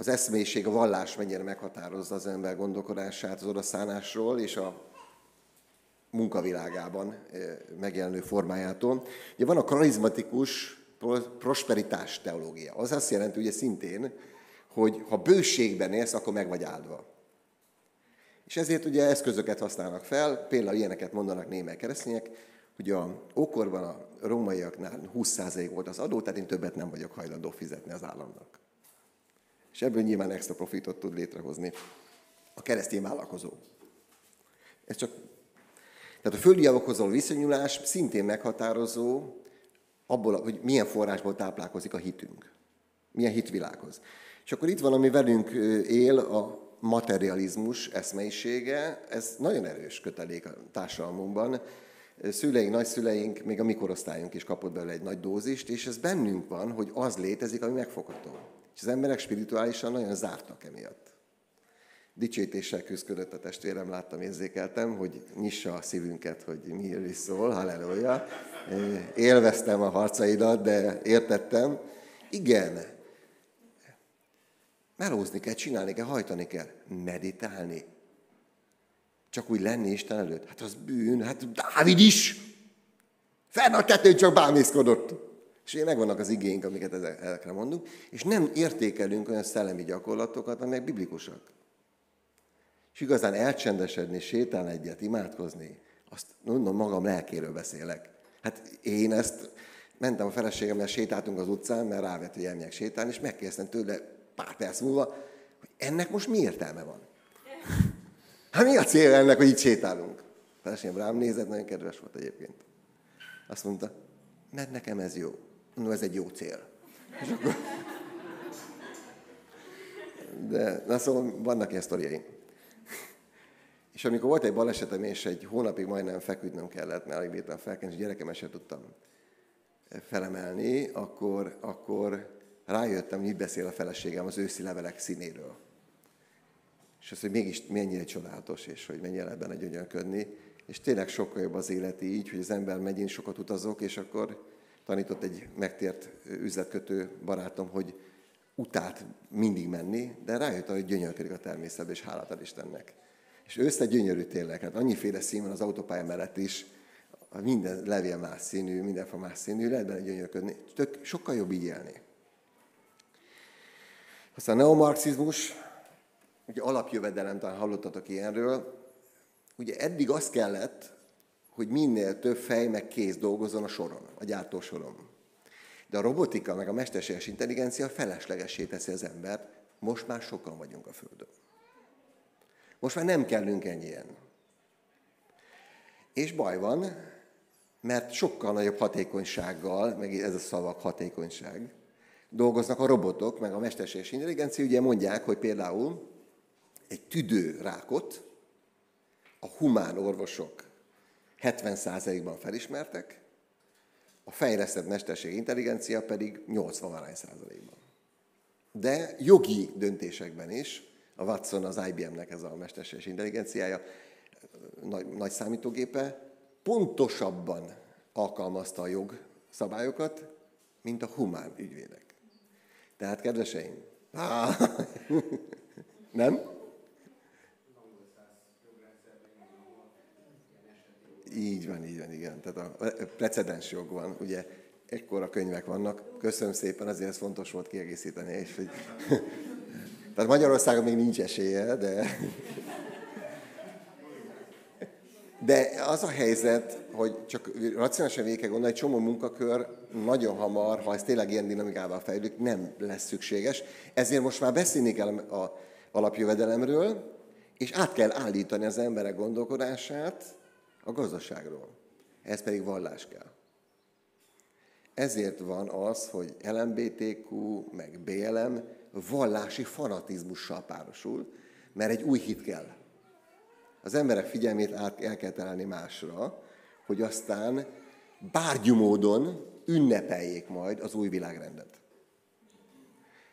az eszmélyiség, a vallás mennyire meghatározza az ember gondolkodását az odaszánásról és a munkavilágában megjelenő formájától. Ugye van a karizmatikus prosperitás teológia. Az azt jelenti ugye szintén, hogy ha bőségben élsz, akkor meg vagy áldva. És ezért ugye eszközöket használnak fel, például ilyeneket mondanak némely keresztények, hogy a ókorban a rómaiaknál 20% volt az adó, tehát én többet nem vagyok hajlandó fizetni az államnak. És ebből nyilván extra profitot tud létrehozni a keresztény vállalkozó. Ez csak, tehát a földi javakhoz való viszonyulás szintén meghatározó abból, hogy milyen forrásból táplálkozik a hitünk. Milyen hitvilághoz. És akkor itt van, ami velünk él, a materializmus eszmeisége, ez nagyon erős kötelék a társadalmunkban. Szüleink, nagyszüleink, még a mikorosztályunk is kapott belőle egy nagy dózist, és ez bennünk van, hogy az létezik, ami megfogható. És az emberek spirituálisan nagyon zártak emiatt. Dicsőítéssel küzdött a testvérem, láttam, érzékeltem, hogy nyissa a szívünket, hogy mi is szól, halleluja. Élveztem a harcaidat, de értettem. Igen, melózni kell, csinálni kell, hajtani kell, meditálni. Csak úgy lenni Isten előtt. Hát az bűn, hát Dávid is. Fenn a tetőn csak bámészkodott. És én megvannak az igénk, amiket ezekre mondunk, és nem értékelünk olyan szellemi gyakorlatokat, amelyek biblikusak. És igazán elcsendesedni, sétálni egyet, imádkozni, azt mondom, magam lelkéről beszélek. Hát én ezt, mentem a feleségemmel, sétáltunk az utcán, mert rávett, hogy elmegyek sétálni, és megkérdeztem tőle pár perc múlva, hogy ennek most mi értelme van? Hát mi a cél ennek, hogy itt sétálunk? A feleségem rám nézett, nagyon kedves volt egyébként. Azt mondta, mert nekem ez jó. No, ez egy jó cél. És akkor... De, na szóval vannak ilyen sztoriaim. És amikor volt egy balesetem, és egy hónapig majdnem feküdnöm kellett, mert alig bírtam felkenni, és gyerekemet sem tudtam felemelni, akkor, akkor rájöttem, hogy mit beszél a feleségem az őszi levelek színéről. És az, hogy mégis mennyire csodálatos, és hogy mennyire lehet benne gyönyörködni. És tényleg sokkal jobb az élet így, hogy az ember megy, én sokat utazok, és akkor tanított egy megtért üzletkötő barátom, hogy utált mindig menni, de rájött, hogy gyönyörködik a természetben, és hálát ad Istennek. És őszte gyönyörű tényleg, hát annyiféle szín van az autópálya mellett is, minden levél más színű, mindenfa más színű, lehet benne gyönyörködni. Tök, sokkal jobb így élni. Aztán a neomarxizmus, ugye alapjövedelem, talán hallottatok ilyenről, ugye eddig az kellett, hogy minél több fej meg kéz dolgozzon a soron, a gyártósoron. De a robotika meg a mesterséges intelligencia feleslegessé teszi az embert, most már sokan vagyunk a Földön. Most már nem kellünk ennyien. És baj van, mert sokkal nagyobb hatékonysággal, meg ez a szavak hatékonyság, dolgoznak a robotok, meg a mesterséges intelligencia. Ugye mondják, hogy például egy tüdőrákot a humán orvosok 70%-ban felismertek, a fejlesztett mesterség intelligencia pedig 80 százalékban. De jogi döntésekben is, a Watson az IBM-nek ez a mesterséges intelligenciája, nagy, nagy számítógépe, pontosabban alkalmazta a jogszabályokat, mint a humán ügyvédek. Tehát, kedveseim, nem? Így van, így van, igen. Tehát a precedens jog van, ugye ekkora könyvek vannak. Köszönöm szépen, azért ez fontos volt kiegészíteni. És hogy... Tehát Magyarországon még nincs esélye, de... De az a helyzet, hogy csak racionálisan végig kell gondolni, egy csomó munkakör nagyon hamar, ha ez tényleg ilyen dinamikával fejlődik, nem lesz szükséges. Ezért most már beszélni kell a alapjövedelemről, és át kell állítani az emberek gondolkodását a gazdaságról. Ez pedig vallás kell. Ezért van az, hogy LMBTQ, meg BLM vallási fanatizmussal párosul, mert egy új hit kell. Az emberek figyelmét át el kell találni másra, hogy aztán bárgyú módon ünnepeljék majd az új világrendet.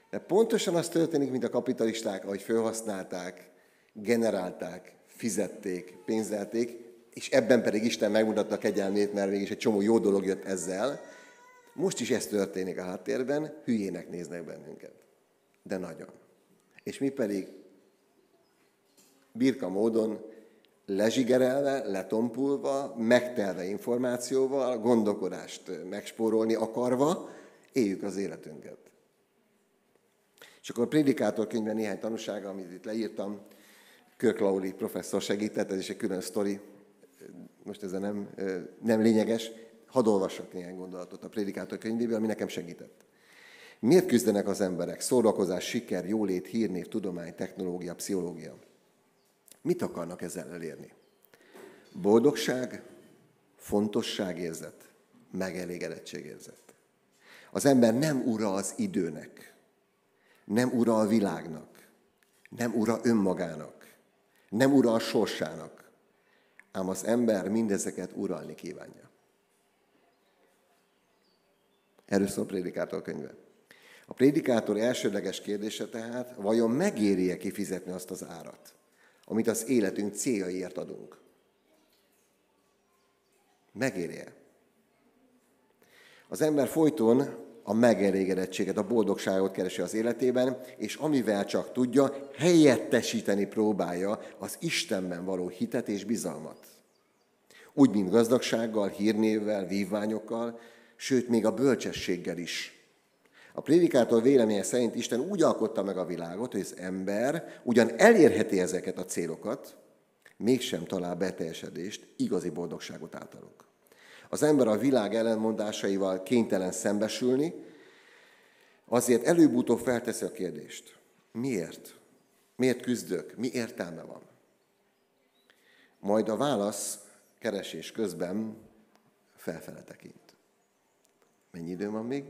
De pontosan az történik, mint a kapitalisták, ahogy felhasználták, generálták, fizették, pénzelték, és ebben pedig Isten megmutatta a kegyelmét, mert mégis egy csomó jó dolog jött ezzel. Most is ez történik a háttérben, hülyének néznek bennünket. De nagyon. És mi pedig birka módon lezsigerelve, letompulva, megtelve információval, gondolkodást megspórolni akarva, éljük az életünket. És akkor a Prédikátor könyvben néhány tanúsága, amit itt leírtam, Lowry professzor segített, ez is egy külön sztori, most ez nem, nem lényeges, hadd olvassak néhány gondolatot a Prédikátor könyvéből, ami nekem segített. Miért küzdenek az emberek? Szórakozás, siker, jólét, hírnév, tudomány, technológia, pszichológia. Mit akarnak ezzel elérni? Boldogság, fontosságérzet, megelégedettségérzet. Az ember nem ura az időnek, nem ura a világnak, nem ura önmagának, nem ura a sorsának, ám az ember mindezeket uralni kívánja. Erről szól a prédikátor könyve. A prédikátor elsődleges kérdése tehát, vajon megéri-e kifizetni azt az árat, amit az életünk céljaiért adunk? Megéri-e? Az ember folyton a megelégedettséget, a boldogságot keresi az életében, és amivel csak tudja, helyettesíteni próbálja az Istenben való hitet és bizalmat. Úgy, mint gazdagsággal, hírnévvel, vívványokkal, sőt, még a bölcsességgel is. A prédikátor véleménye szerint Isten úgy alkotta meg a világot, hogy az ember ugyan elérheti ezeket a célokat, mégsem talál beteljesedést, igazi boldogságot általuk. Az ember a világ ellenmondásaival kénytelen szembesülni, azért előbb-utóbb felteszi a kérdést. Miért? Miért küzdök? Mi értelme van? Majd a válasz keresés közben felfele tekint. Mennyi idő van még?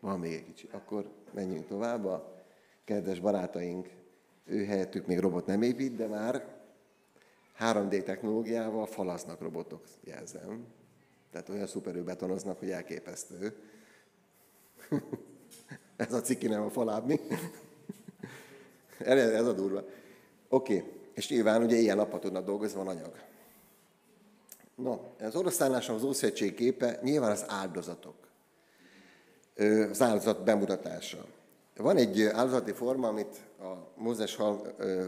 Van még egy kicsi. Akkor menjünk tovább. A kedves barátaink, ő helyettük még robot nem épít, de már 3D technológiával falaznak robotok, jelzem. Tehát olyan szuperül betonoznak, hogy elképesztő. Ez a ciki nem a falábni. Ez a durva. Oké, okay. és nyilván ugye ilyen nappal tudnak dolgozni, van anyag. No, az oroszlánásnak az Ószövetség képe nyilván az áldozatok. Az áldozat bemutatása. Van egy áldozati forma, amit a Mózes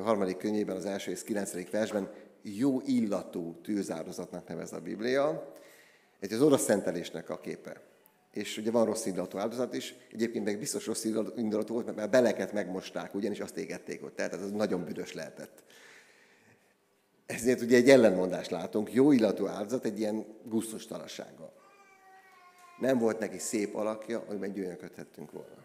harmadik könyvében, az első és kilencedik versben jó illatú tűzáldozatnak nevez a Biblia. Ez az orosz szentelésnek a képe. És ugye van rossz illatú áldozat is, egyébként meg biztos rossz illatú volt, mert beleket megmosták, ugyanis azt égették ott, tehát ez nagyon büdös lehetett. Ezért ugye egy ellenmondást látunk, jó illatú áldozat egy ilyen gusztustalansággal. Nem volt neki szép alakja, amiben gyönyörködhettünk volna.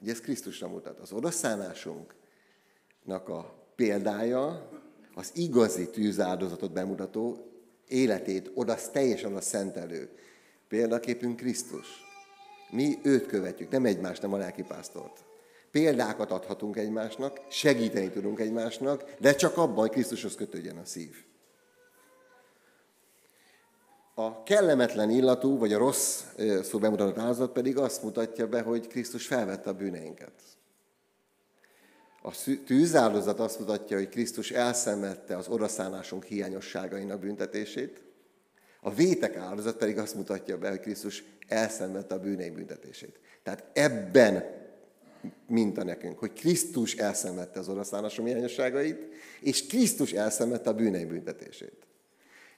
Ugye ez Krisztusra mutat. Az odasszánásunknak a példája, az igazi tűzáldozatot bemutató, életét oda teljesen a szentelő. Példaképünk Krisztus. Mi őt követjük, nem egymást, nem a lelkipásztort. Példákat adhatunk egymásnak, segíteni tudunk egymásnak, de csak abban, hogy Krisztushoz kötődjen a szív. A kellemetlen illatú, vagy a rossz szó bemutatott áldozat pedig azt mutatja be, hogy Krisztus felvette a bűneinket. A tűzáldozat azt mutatja, hogy Krisztus elszenvedte az oroszánásunk hiányosságainak büntetését, a vétek áldozat pedig azt mutatja be, hogy Krisztus elszenvedte a bűneink büntetését. Tehát ebben minta nekünk, hogy Krisztus elszenvedte az oroszlánásom hiányosságait, és Krisztus elszenvedte a bűneink büntetését.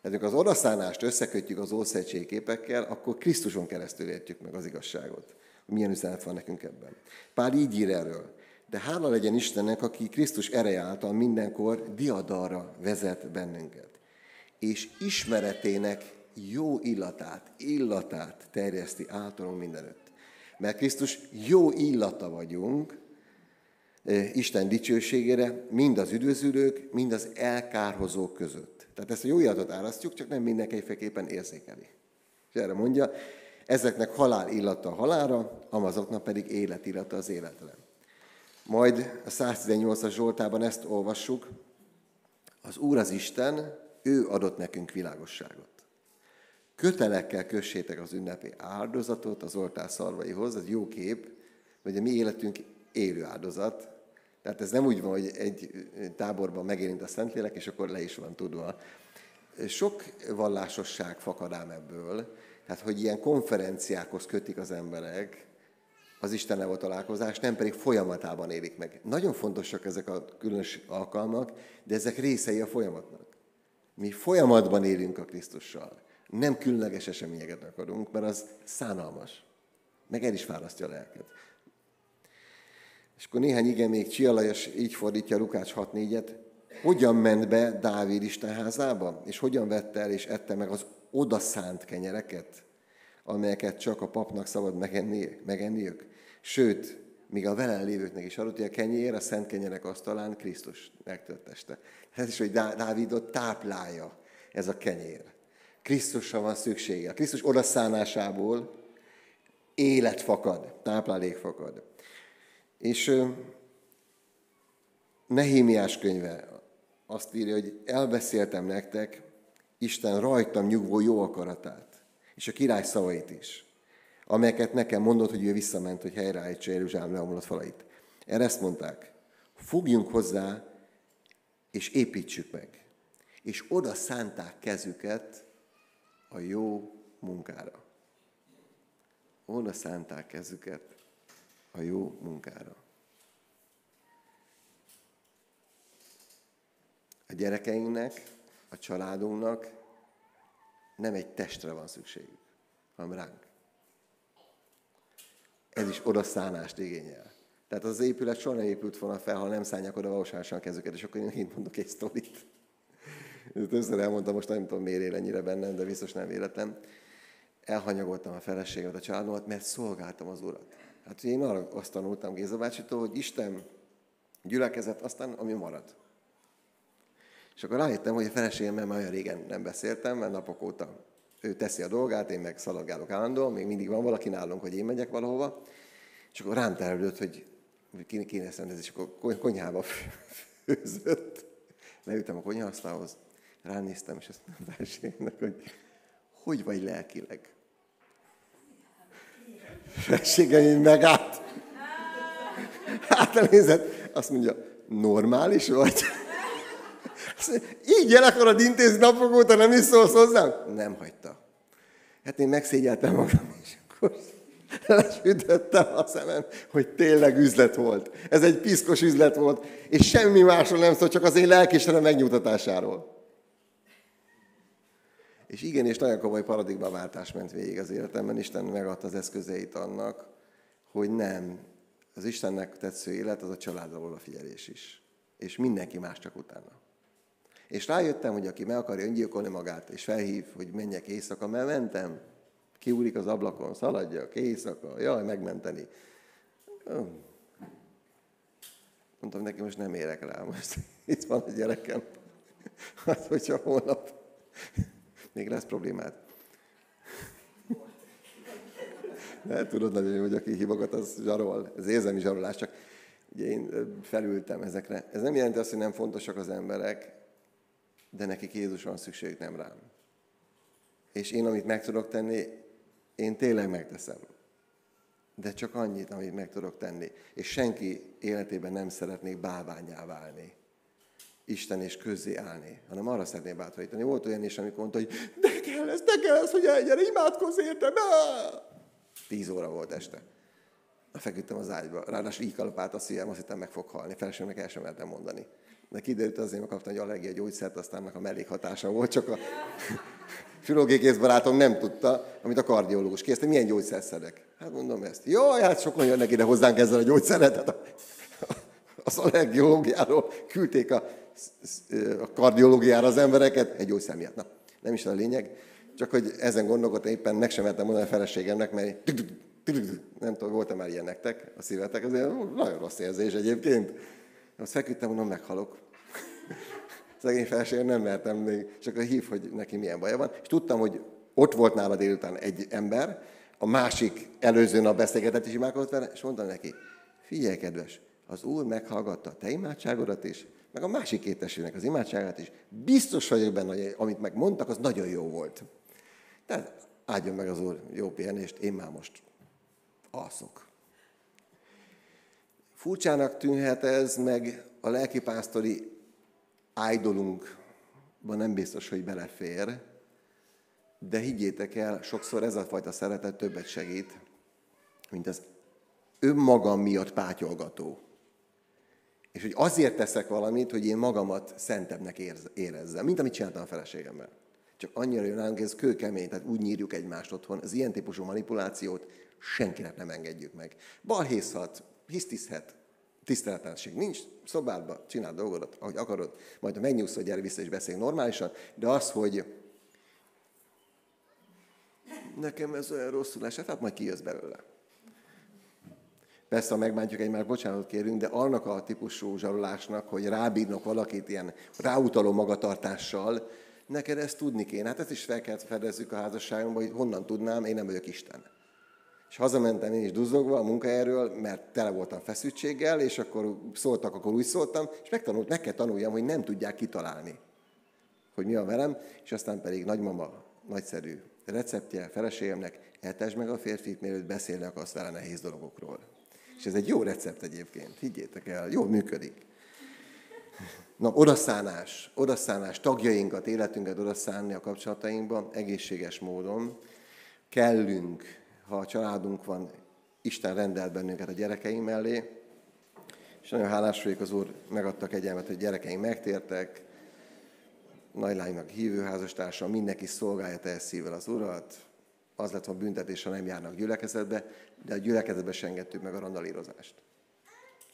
Tehát az oroszlánást összekötjük az Ószegység képekkel, akkor Krisztuson keresztül értjük meg az igazságot. Milyen üzenet van nekünk ebben. Pál így ír erről. De hála legyen Istennek, aki Krisztus ereje által mindenkor diadalra vezet bennünket. És ismeretének jó illatát, illatát terjeszti általunk mindenütt. Mert Krisztus jó illata vagyunk, Isten dicsőségére, mind az üdvözülők, mind az elkárhozók között. Tehát ezt a jó illatot árasztjuk, csak nem mindenki egyféleképpen érzékeli. És erre mondja, ezeknek halál illata a halára, amazoknak pedig élet illata az életre. Majd a 118-as Zsoltában ezt olvassuk, az Úr az Isten, ő adott nekünk világosságot. Kötelekkel kössétek az ünnepi áldozatot az oltár szarvaihoz, ez jó kép, hogy a mi életünk élő áldozat. Tehát ez nem úgy van, hogy egy táborban megérint a Szentlélek, és akkor le is van tudva. Sok vallásosság fakad ám ebből, tehát hogy ilyen konferenciákhoz kötik az emberek az Istennel való találkozás, nem pedig folyamatában élik meg. Nagyon fontosak ezek a különös alkalmak, de ezek részei a folyamatnak. Mi folyamatban élünk a Krisztussal. Nem különleges eseményeket akarunk, mert az szánalmas. Meg el is fárasztja a lelket. És akkor néhány igen még Csialajos így fordítja Lukács 6.4-et. Hogyan ment be Dávid Isten házába? És hogyan vette el és ette meg az odaszánt kenyereket? Amelyeket csak a papnak szabad megenni, megenniük. Sőt, míg a velen lévőknek is adott, hogy a kenyér, a szent kenyerek asztalán Krisztus megtölteste. Ez is, hogy Dávidot táplálja ez a kenyér. Krisztusra van szüksége. A Krisztus odaszánásából élet fakad, táplálék fakad. És Nehémiás könyve azt írja, hogy elbeszéltem nektek Isten rajtam nyugvó jó akaratát és a király szavait is, amelyeket nekem mondott, hogy ő visszament, hogy helyreállítsa Jeruzsálem leomlott falait. Erre ezt mondták, fogjunk hozzá, és építsük meg. És oda szánták kezüket a jó munkára. Oda szánták kezüket a jó munkára. A gyerekeinknek, a családunknak nem egy testre van szükségük, hanem ránk. Ez is odaszánást igényel. Tehát az épület soha nem épült volna fel, ha nem szállják oda valóságosan a kezüket, és akkor én mondok egy sztorit. Többször elmondtam, most nem tudom miért él ennyire bennem, de biztos nem véletlen. Elhanyagoltam a feleséget, a családomat, mert szolgáltam az Urat. Hát én arra azt tanultam Géza bácsitól, hogy Isten gyülekezett, aztán ami marad. És akkor rájöttem, hogy a feleségemmel már olyan régen nem beszéltem, mert napok óta ő teszi a dolgát, én meg szaladgálok állandóan, még mindig van valaki nálunk, hogy én megyek valahova. És akkor rám terülött, hogy kéne, rendezni, és akkor konyhába főzött. Leültem a konyhaasztalhoz, ránéztem, és azt mondtam a hogy hogy vagy lelkileg? Feleségem megállt. Hát nézett, azt mondja, normális vagy? Így el akarod intézni napok óta, nem is szólsz hozzám? Nem hagyta. Hát én megszégyeltem magam, és akkor lesütöttem a szemem, hogy tényleg üzlet volt. Ez egy piszkos üzlet volt, és semmi másról nem szól, csak az én lelkismerem megnyugtatásáról. És igen, és nagyon komoly paradigmaváltás ment végig az életemben. Isten megadta az eszközeit annak, hogy nem, az Istennek tetsző élet az a családra való figyelés is. És mindenki más csak utána. És rájöttem, hogy aki meg akarja öngyilkolni magát, és felhív, hogy menjek éjszaka, mert mentem, kiúlik az ablakon, szaladjak, éjszaka, jaj, megmenteni. Mondtam neki, most nem érek rá, most itt van a gyerekem. Hát, hogyha holnap még lesz problémád. De tudod nagyon hogy aki hívogat, az zsarol. Ez érzelmi zsarolás, csak ugye én felültem ezekre. Ez nem jelenti azt, hogy nem fontosak az emberek, de nekik Jézus van szükség, nem rám. És én, amit meg tudok tenni, én tényleg megteszem. De csak annyit, amit meg tudok tenni. És senki életében nem szeretnék bálványá válni. Isten és közé állni, hanem arra szeretnék bátorítani. Volt olyan is, amikor mondta, hogy de kell ez, de kell ez, hogy elgyere, imádkozz érte, Tíz óra volt este. Feküdtem az ágyba, ráadásul így kalapált a szívem, azt hittem meg fog halni. Feleségemnek el sem mertem mondani. De kiderült azért, mert kaptam egy allergia gyógyszert, aztán a mellékhatása volt, csak a filológiai barátom nem tudta, amit a kardiológus készte, milyen gyógyszert szedek. Hát mondom ezt. Jó, hát sokan jönnek ide hozzánk ezzel a gyógyszerrel, tehát a, az allergiológiáról küldték a, a kardiológiára az embereket, egy gyógyszer miatt. Na, nem is a lényeg, csak hogy ezen gondolkodtam, éppen meg sem mertem mondani a feleségemnek, mert nem tudom, volt-e már ilyen nektek a szívetek, ez nagyon rossz érzés egyébként. Azt feküdtem, mondom, meghalok. Szegény feleségem nem mertem még, csak a hív, hogy neki milyen baja van. És tudtam, hogy ott volt nála délután egy ember, a másik előző nap beszélgetett is imádkozott vele, és mondtam neki, figyelj kedves, az Úr meghallgatta a te imádságodat is, meg a másik két az imádságát is. Biztos vagyok benne, hogy amit megmondtak, az nagyon jó volt. Tehát áldjon meg az Úr jó pihenést, én már most alszok. Furcsának tűnhet ez, meg a lelkipásztori ájdolunkban nem biztos, hogy belefér, de higgyétek el, sokszor ez a fajta szeretet többet segít, mint az önmagam miatt pátyolgató. És hogy azért teszek valamit, hogy én magamat szentebbnek érezzem, mint amit csináltam a feleségemmel. Csak annyira jön nálunk, ez kőkemény, tehát úgy nyírjuk egymást otthon. Az ilyen típusú manipulációt senkinek nem engedjük meg. Balhészhat, hisztizhet, tiszteletlenség nincs, szobádba, csinál dolgodat, ahogy akarod, majd ha megnyugsz, hogy gyere vissza és beszélj normálisan, de az, hogy nekem ez olyan rosszul esett, hát majd kijössz belőle. Persze, ha megbántjuk egymást, bocsánatot kérünk, de annak a típusú zsarolásnak, hogy rábírnak valakit ilyen ráutaló magatartással, neked ezt tudni kéne. Hát ezt is fel kell fedezzük a házasságomban, hogy honnan tudnám, én nem vagyok Isten. És hazamentem én is duzzogva a munkaerről, mert tele voltam feszültséggel, és akkor szóltak, akkor úgy szóltam, és megtanult, meg kell tanuljam, hogy nem tudják kitalálni, hogy mi a velem, és aztán pedig nagymama nagyszerű receptje feleségemnek, eltesd meg a férfit, mielőtt beszélni akarsz vele nehéz dolgokról. És ez egy jó recept egyébként, higgyétek el, jól működik. Na, odaszánás, odaszánás, tagjainkat, életünket odaszánni a kapcsolatainkban egészséges módon. Kellünk, ha a családunk van, Isten rendelt bennünket a gyerekeink mellé, és nagyon hálás vagyok, az Úr megadtak egyelmet, hogy gyerekeink megtértek, nagylánynak hívő házastársam, mindenki szolgálja teljes szívvel az Urat, az lett a büntetés, ha nem járnak gyülekezetbe, de a gyülekezetbe se engedtük meg a randalírozást.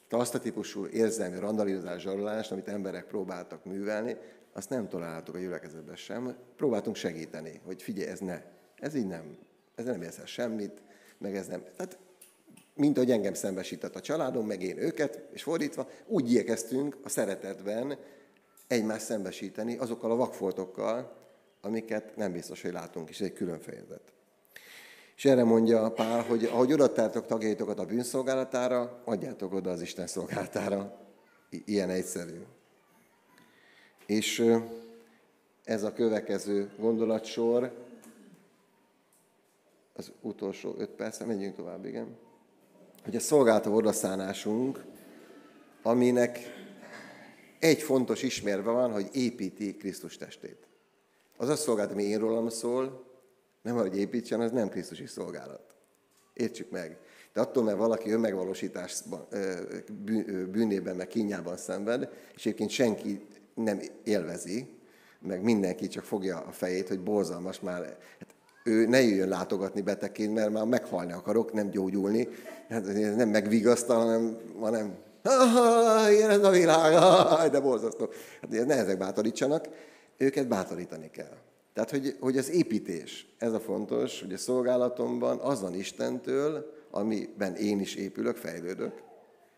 De azt a típusú érzelmi randalírozás, zsarolást, amit emberek próbáltak művelni, azt nem találtuk a gyülekezetben sem. Próbáltunk segíteni, hogy figyelj, ez ne, ez így nem, ez nem érzel semmit, meg ez nem. Tehát, mint ahogy engem szembesített a családom, meg én őket, és fordítva, úgy igyekeztünk a szeretetben egymást szembesíteni azokkal a vakfoltokkal, amiket nem biztos, hogy látunk, és egy külön fejezet. És erre mondja Pál, hogy ahogy odaadtátok tagjaitokat a bűnszolgálatára, adjátok oda az Isten szolgálatára. Ilyen egyszerű. És ez a következő gondolatsor, az utolsó öt perc, menjünk tovább, igen. Hogy a szolgálta odaszánásunk, aminek egy fontos ismerve van, hogy építi Krisztus testét. Az a szolgálat, ami én rólam szól, nem hogy építsen, az nem Krisztusi szolgálat. Értsük meg. De attól, mert valaki önmegvalósításban, bűnében, meg kínjában szenved, és egyébként senki nem élvezi, meg mindenki csak fogja a fejét, hogy borzalmas már, ő ne jöjjön látogatni betegként, mert már meghalni akarok, nem gyógyulni. Hát nem megvigasztal, hanem, hanem ilyen ez a világ, de borzasztó. Hát ne ezek bátorítsanak, őket bátorítani kell. Tehát, hogy, hogy az építés, ez a fontos, hogy a szolgálatomban az van Istentől, amiben én is épülök, fejlődök,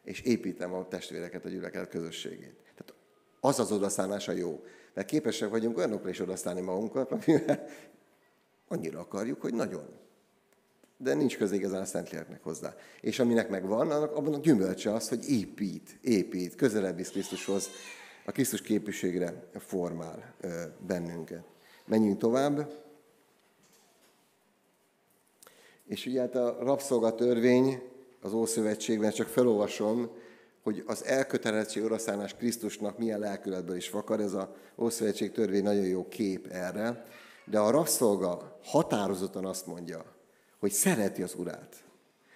és építem a testvéreket, a gyülekezet közösségét. Tehát az az odaszállás a jó. Mert képesek vagyunk olyanokra is odasztálni magunkat, amivel annyira akarjuk, hogy nagyon. De nincs köze igazán a Szentléleknek hozzá. És aminek megvan, annak, abban a gyümölcse az, hogy épít, épít, közelebb visz Krisztushoz, a Krisztus képviségre formál bennünket. Menjünk tovább. És ugye hát a rabszolgatörvény az Ószövetségben, csak felolvasom, hogy az elkötelezettség oroszánás Krisztusnak milyen lelkületből is fakad, ez a Ószövetség törvény nagyon jó kép erre, de a rabszolga határozottan azt mondja, hogy szereti az urát,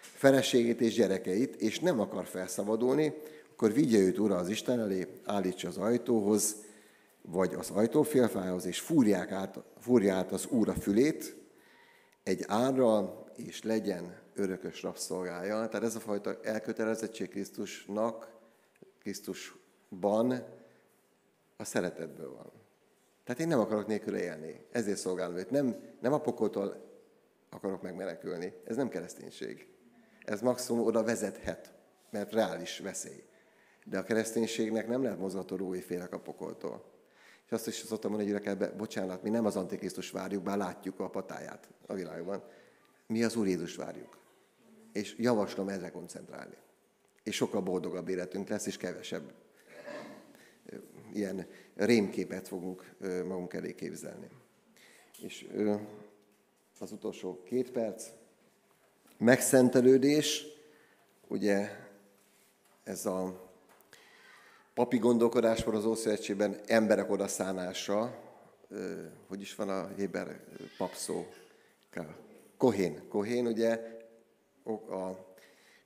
feleségét és gyerekeit, és nem akar felszabadulni, akkor vigye őt ura az Isten elé, állítsa az ajtóhoz, vagy az ajtófélfához, és fúrják át, fúrja át az úr a fülét egy árral, és legyen örökös rabszolgája. Tehát ez a fajta elkötelezettség Krisztusnak, Krisztusban a szeretetből van. Tehát én nem akarok nélkül élni, ezért szolgálom őt. Nem, nem a pokoltól akarok megmenekülni. Ez nem kereszténység. Ez maximum oda vezethet, mert reális veszély. De a kereszténységnek nem lehet mozgató félek a pokoltól. És azt is szoktam mondani gyülekezetbe, bocsánat, mi nem az Antikrisztus várjuk, bár látjuk a patáját a világban. Mi az Úr Jézus várjuk. És javaslom erre koncentrálni. És sokkal boldogabb életünk lesz, és kevesebb ilyen rémképet fogunk magunk elé képzelni. És az utolsó két perc. Megszentelődés, ugye ez a papi gondolkodás van az Ószövetségben, emberek odaszánása, hogy is van a Héber papszó? Kohén. Kohén ugye a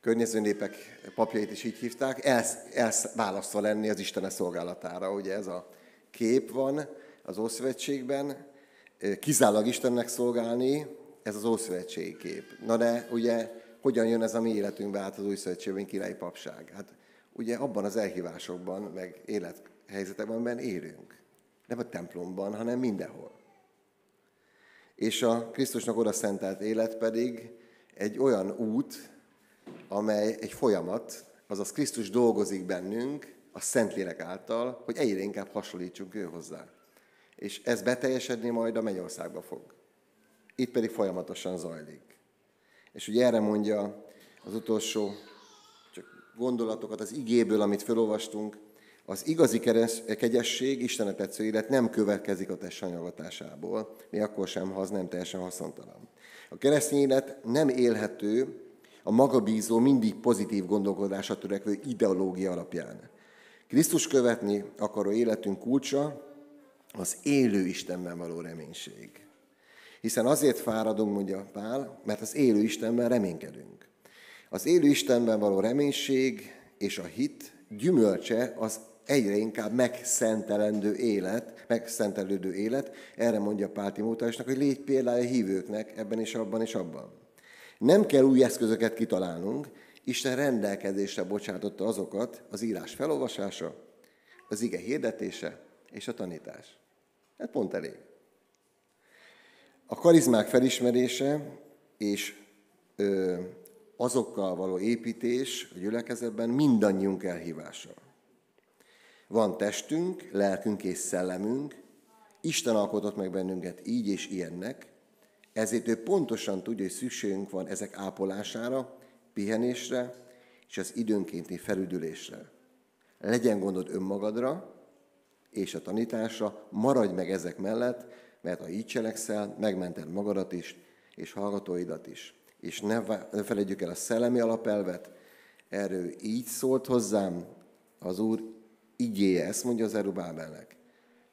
környező népek papjait is így hívták, elsz, elsz lenni az Isten szolgálatára. Ugye ez a kép van az Ószövetségben, kizárólag Istennek szolgálni, ez az Ószövetségi kép. Na de ugye hogyan jön ez a mi életünkbe át az új szövetségben királyi papság? Hát ugye abban az elhívásokban, meg élethelyzetekben, amiben élünk. Nem a templomban, hanem mindenhol. És a Krisztusnak oda szentelt élet pedig egy olyan út, amely egy folyamat, azaz Krisztus dolgozik bennünk, a Szentlélek által, hogy egyre inkább hasonlítsunk ő hozzá. És ez beteljesedni majd a mennyországba fog. Itt pedig folyamatosan zajlik. És ugye erre mondja az utolsó csak gondolatokat az igéből, amit felolvastunk, az igazi kegyesség, Istenet tetsző élet nem következik a test sanyagotásából, mi akkor sem, ha az nem teljesen haszontalan. A keresztény élet nem élhető a magabízó, mindig pozitív gondolkodásra törekvő ideológia alapján. Krisztus követni akaró életünk kulcsa az élő Istenben való reménység. Hiszen azért fáradunk, mondja Pál, mert az élő Istenben reménykedünk. Az élő Istenben való reménység és a hit gyümölcse az egyre inkább megszentelendő élet, megszentelődő élet. Erre mondja Pál Timóteusnak, hogy légy példája hívőknek ebben és abban és abban. Nem kell új eszközöket kitalálnunk, Isten rendelkezésre bocsátotta azokat az írás felolvasása, az ige hirdetése és a tanítás. Ez pont elég. A karizmák felismerése és ö, azokkal való építés a gyülekezetben mindannyiunk elhívása. Van testünk, lelkünk és szellemünk, Isten alkotott meg bennünket így és ilyennek, ezért ő pontosan tudja, hogy szükségünk van ezek ápolására, pihenésre és az időnkénti felüdülésre. Legyen gondod önmagadra és a tanításra, maradj meg ezek mellett, mert ha így cselekszel, megmented magadat is, és hallgatóidat is. És ne felejtjük el a szellemi alapelvet, erről így szólt hozzám az Úr igéje, ezt mondja az Erubábelnek.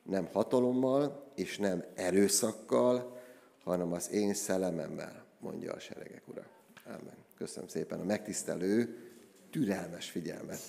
Nem hatalommal és nem erőszakkal, hanem az én szellememmel, mondja a seregek ura. Amen. Köszönöm szépen a megtisztelő, türelmes figyelmet.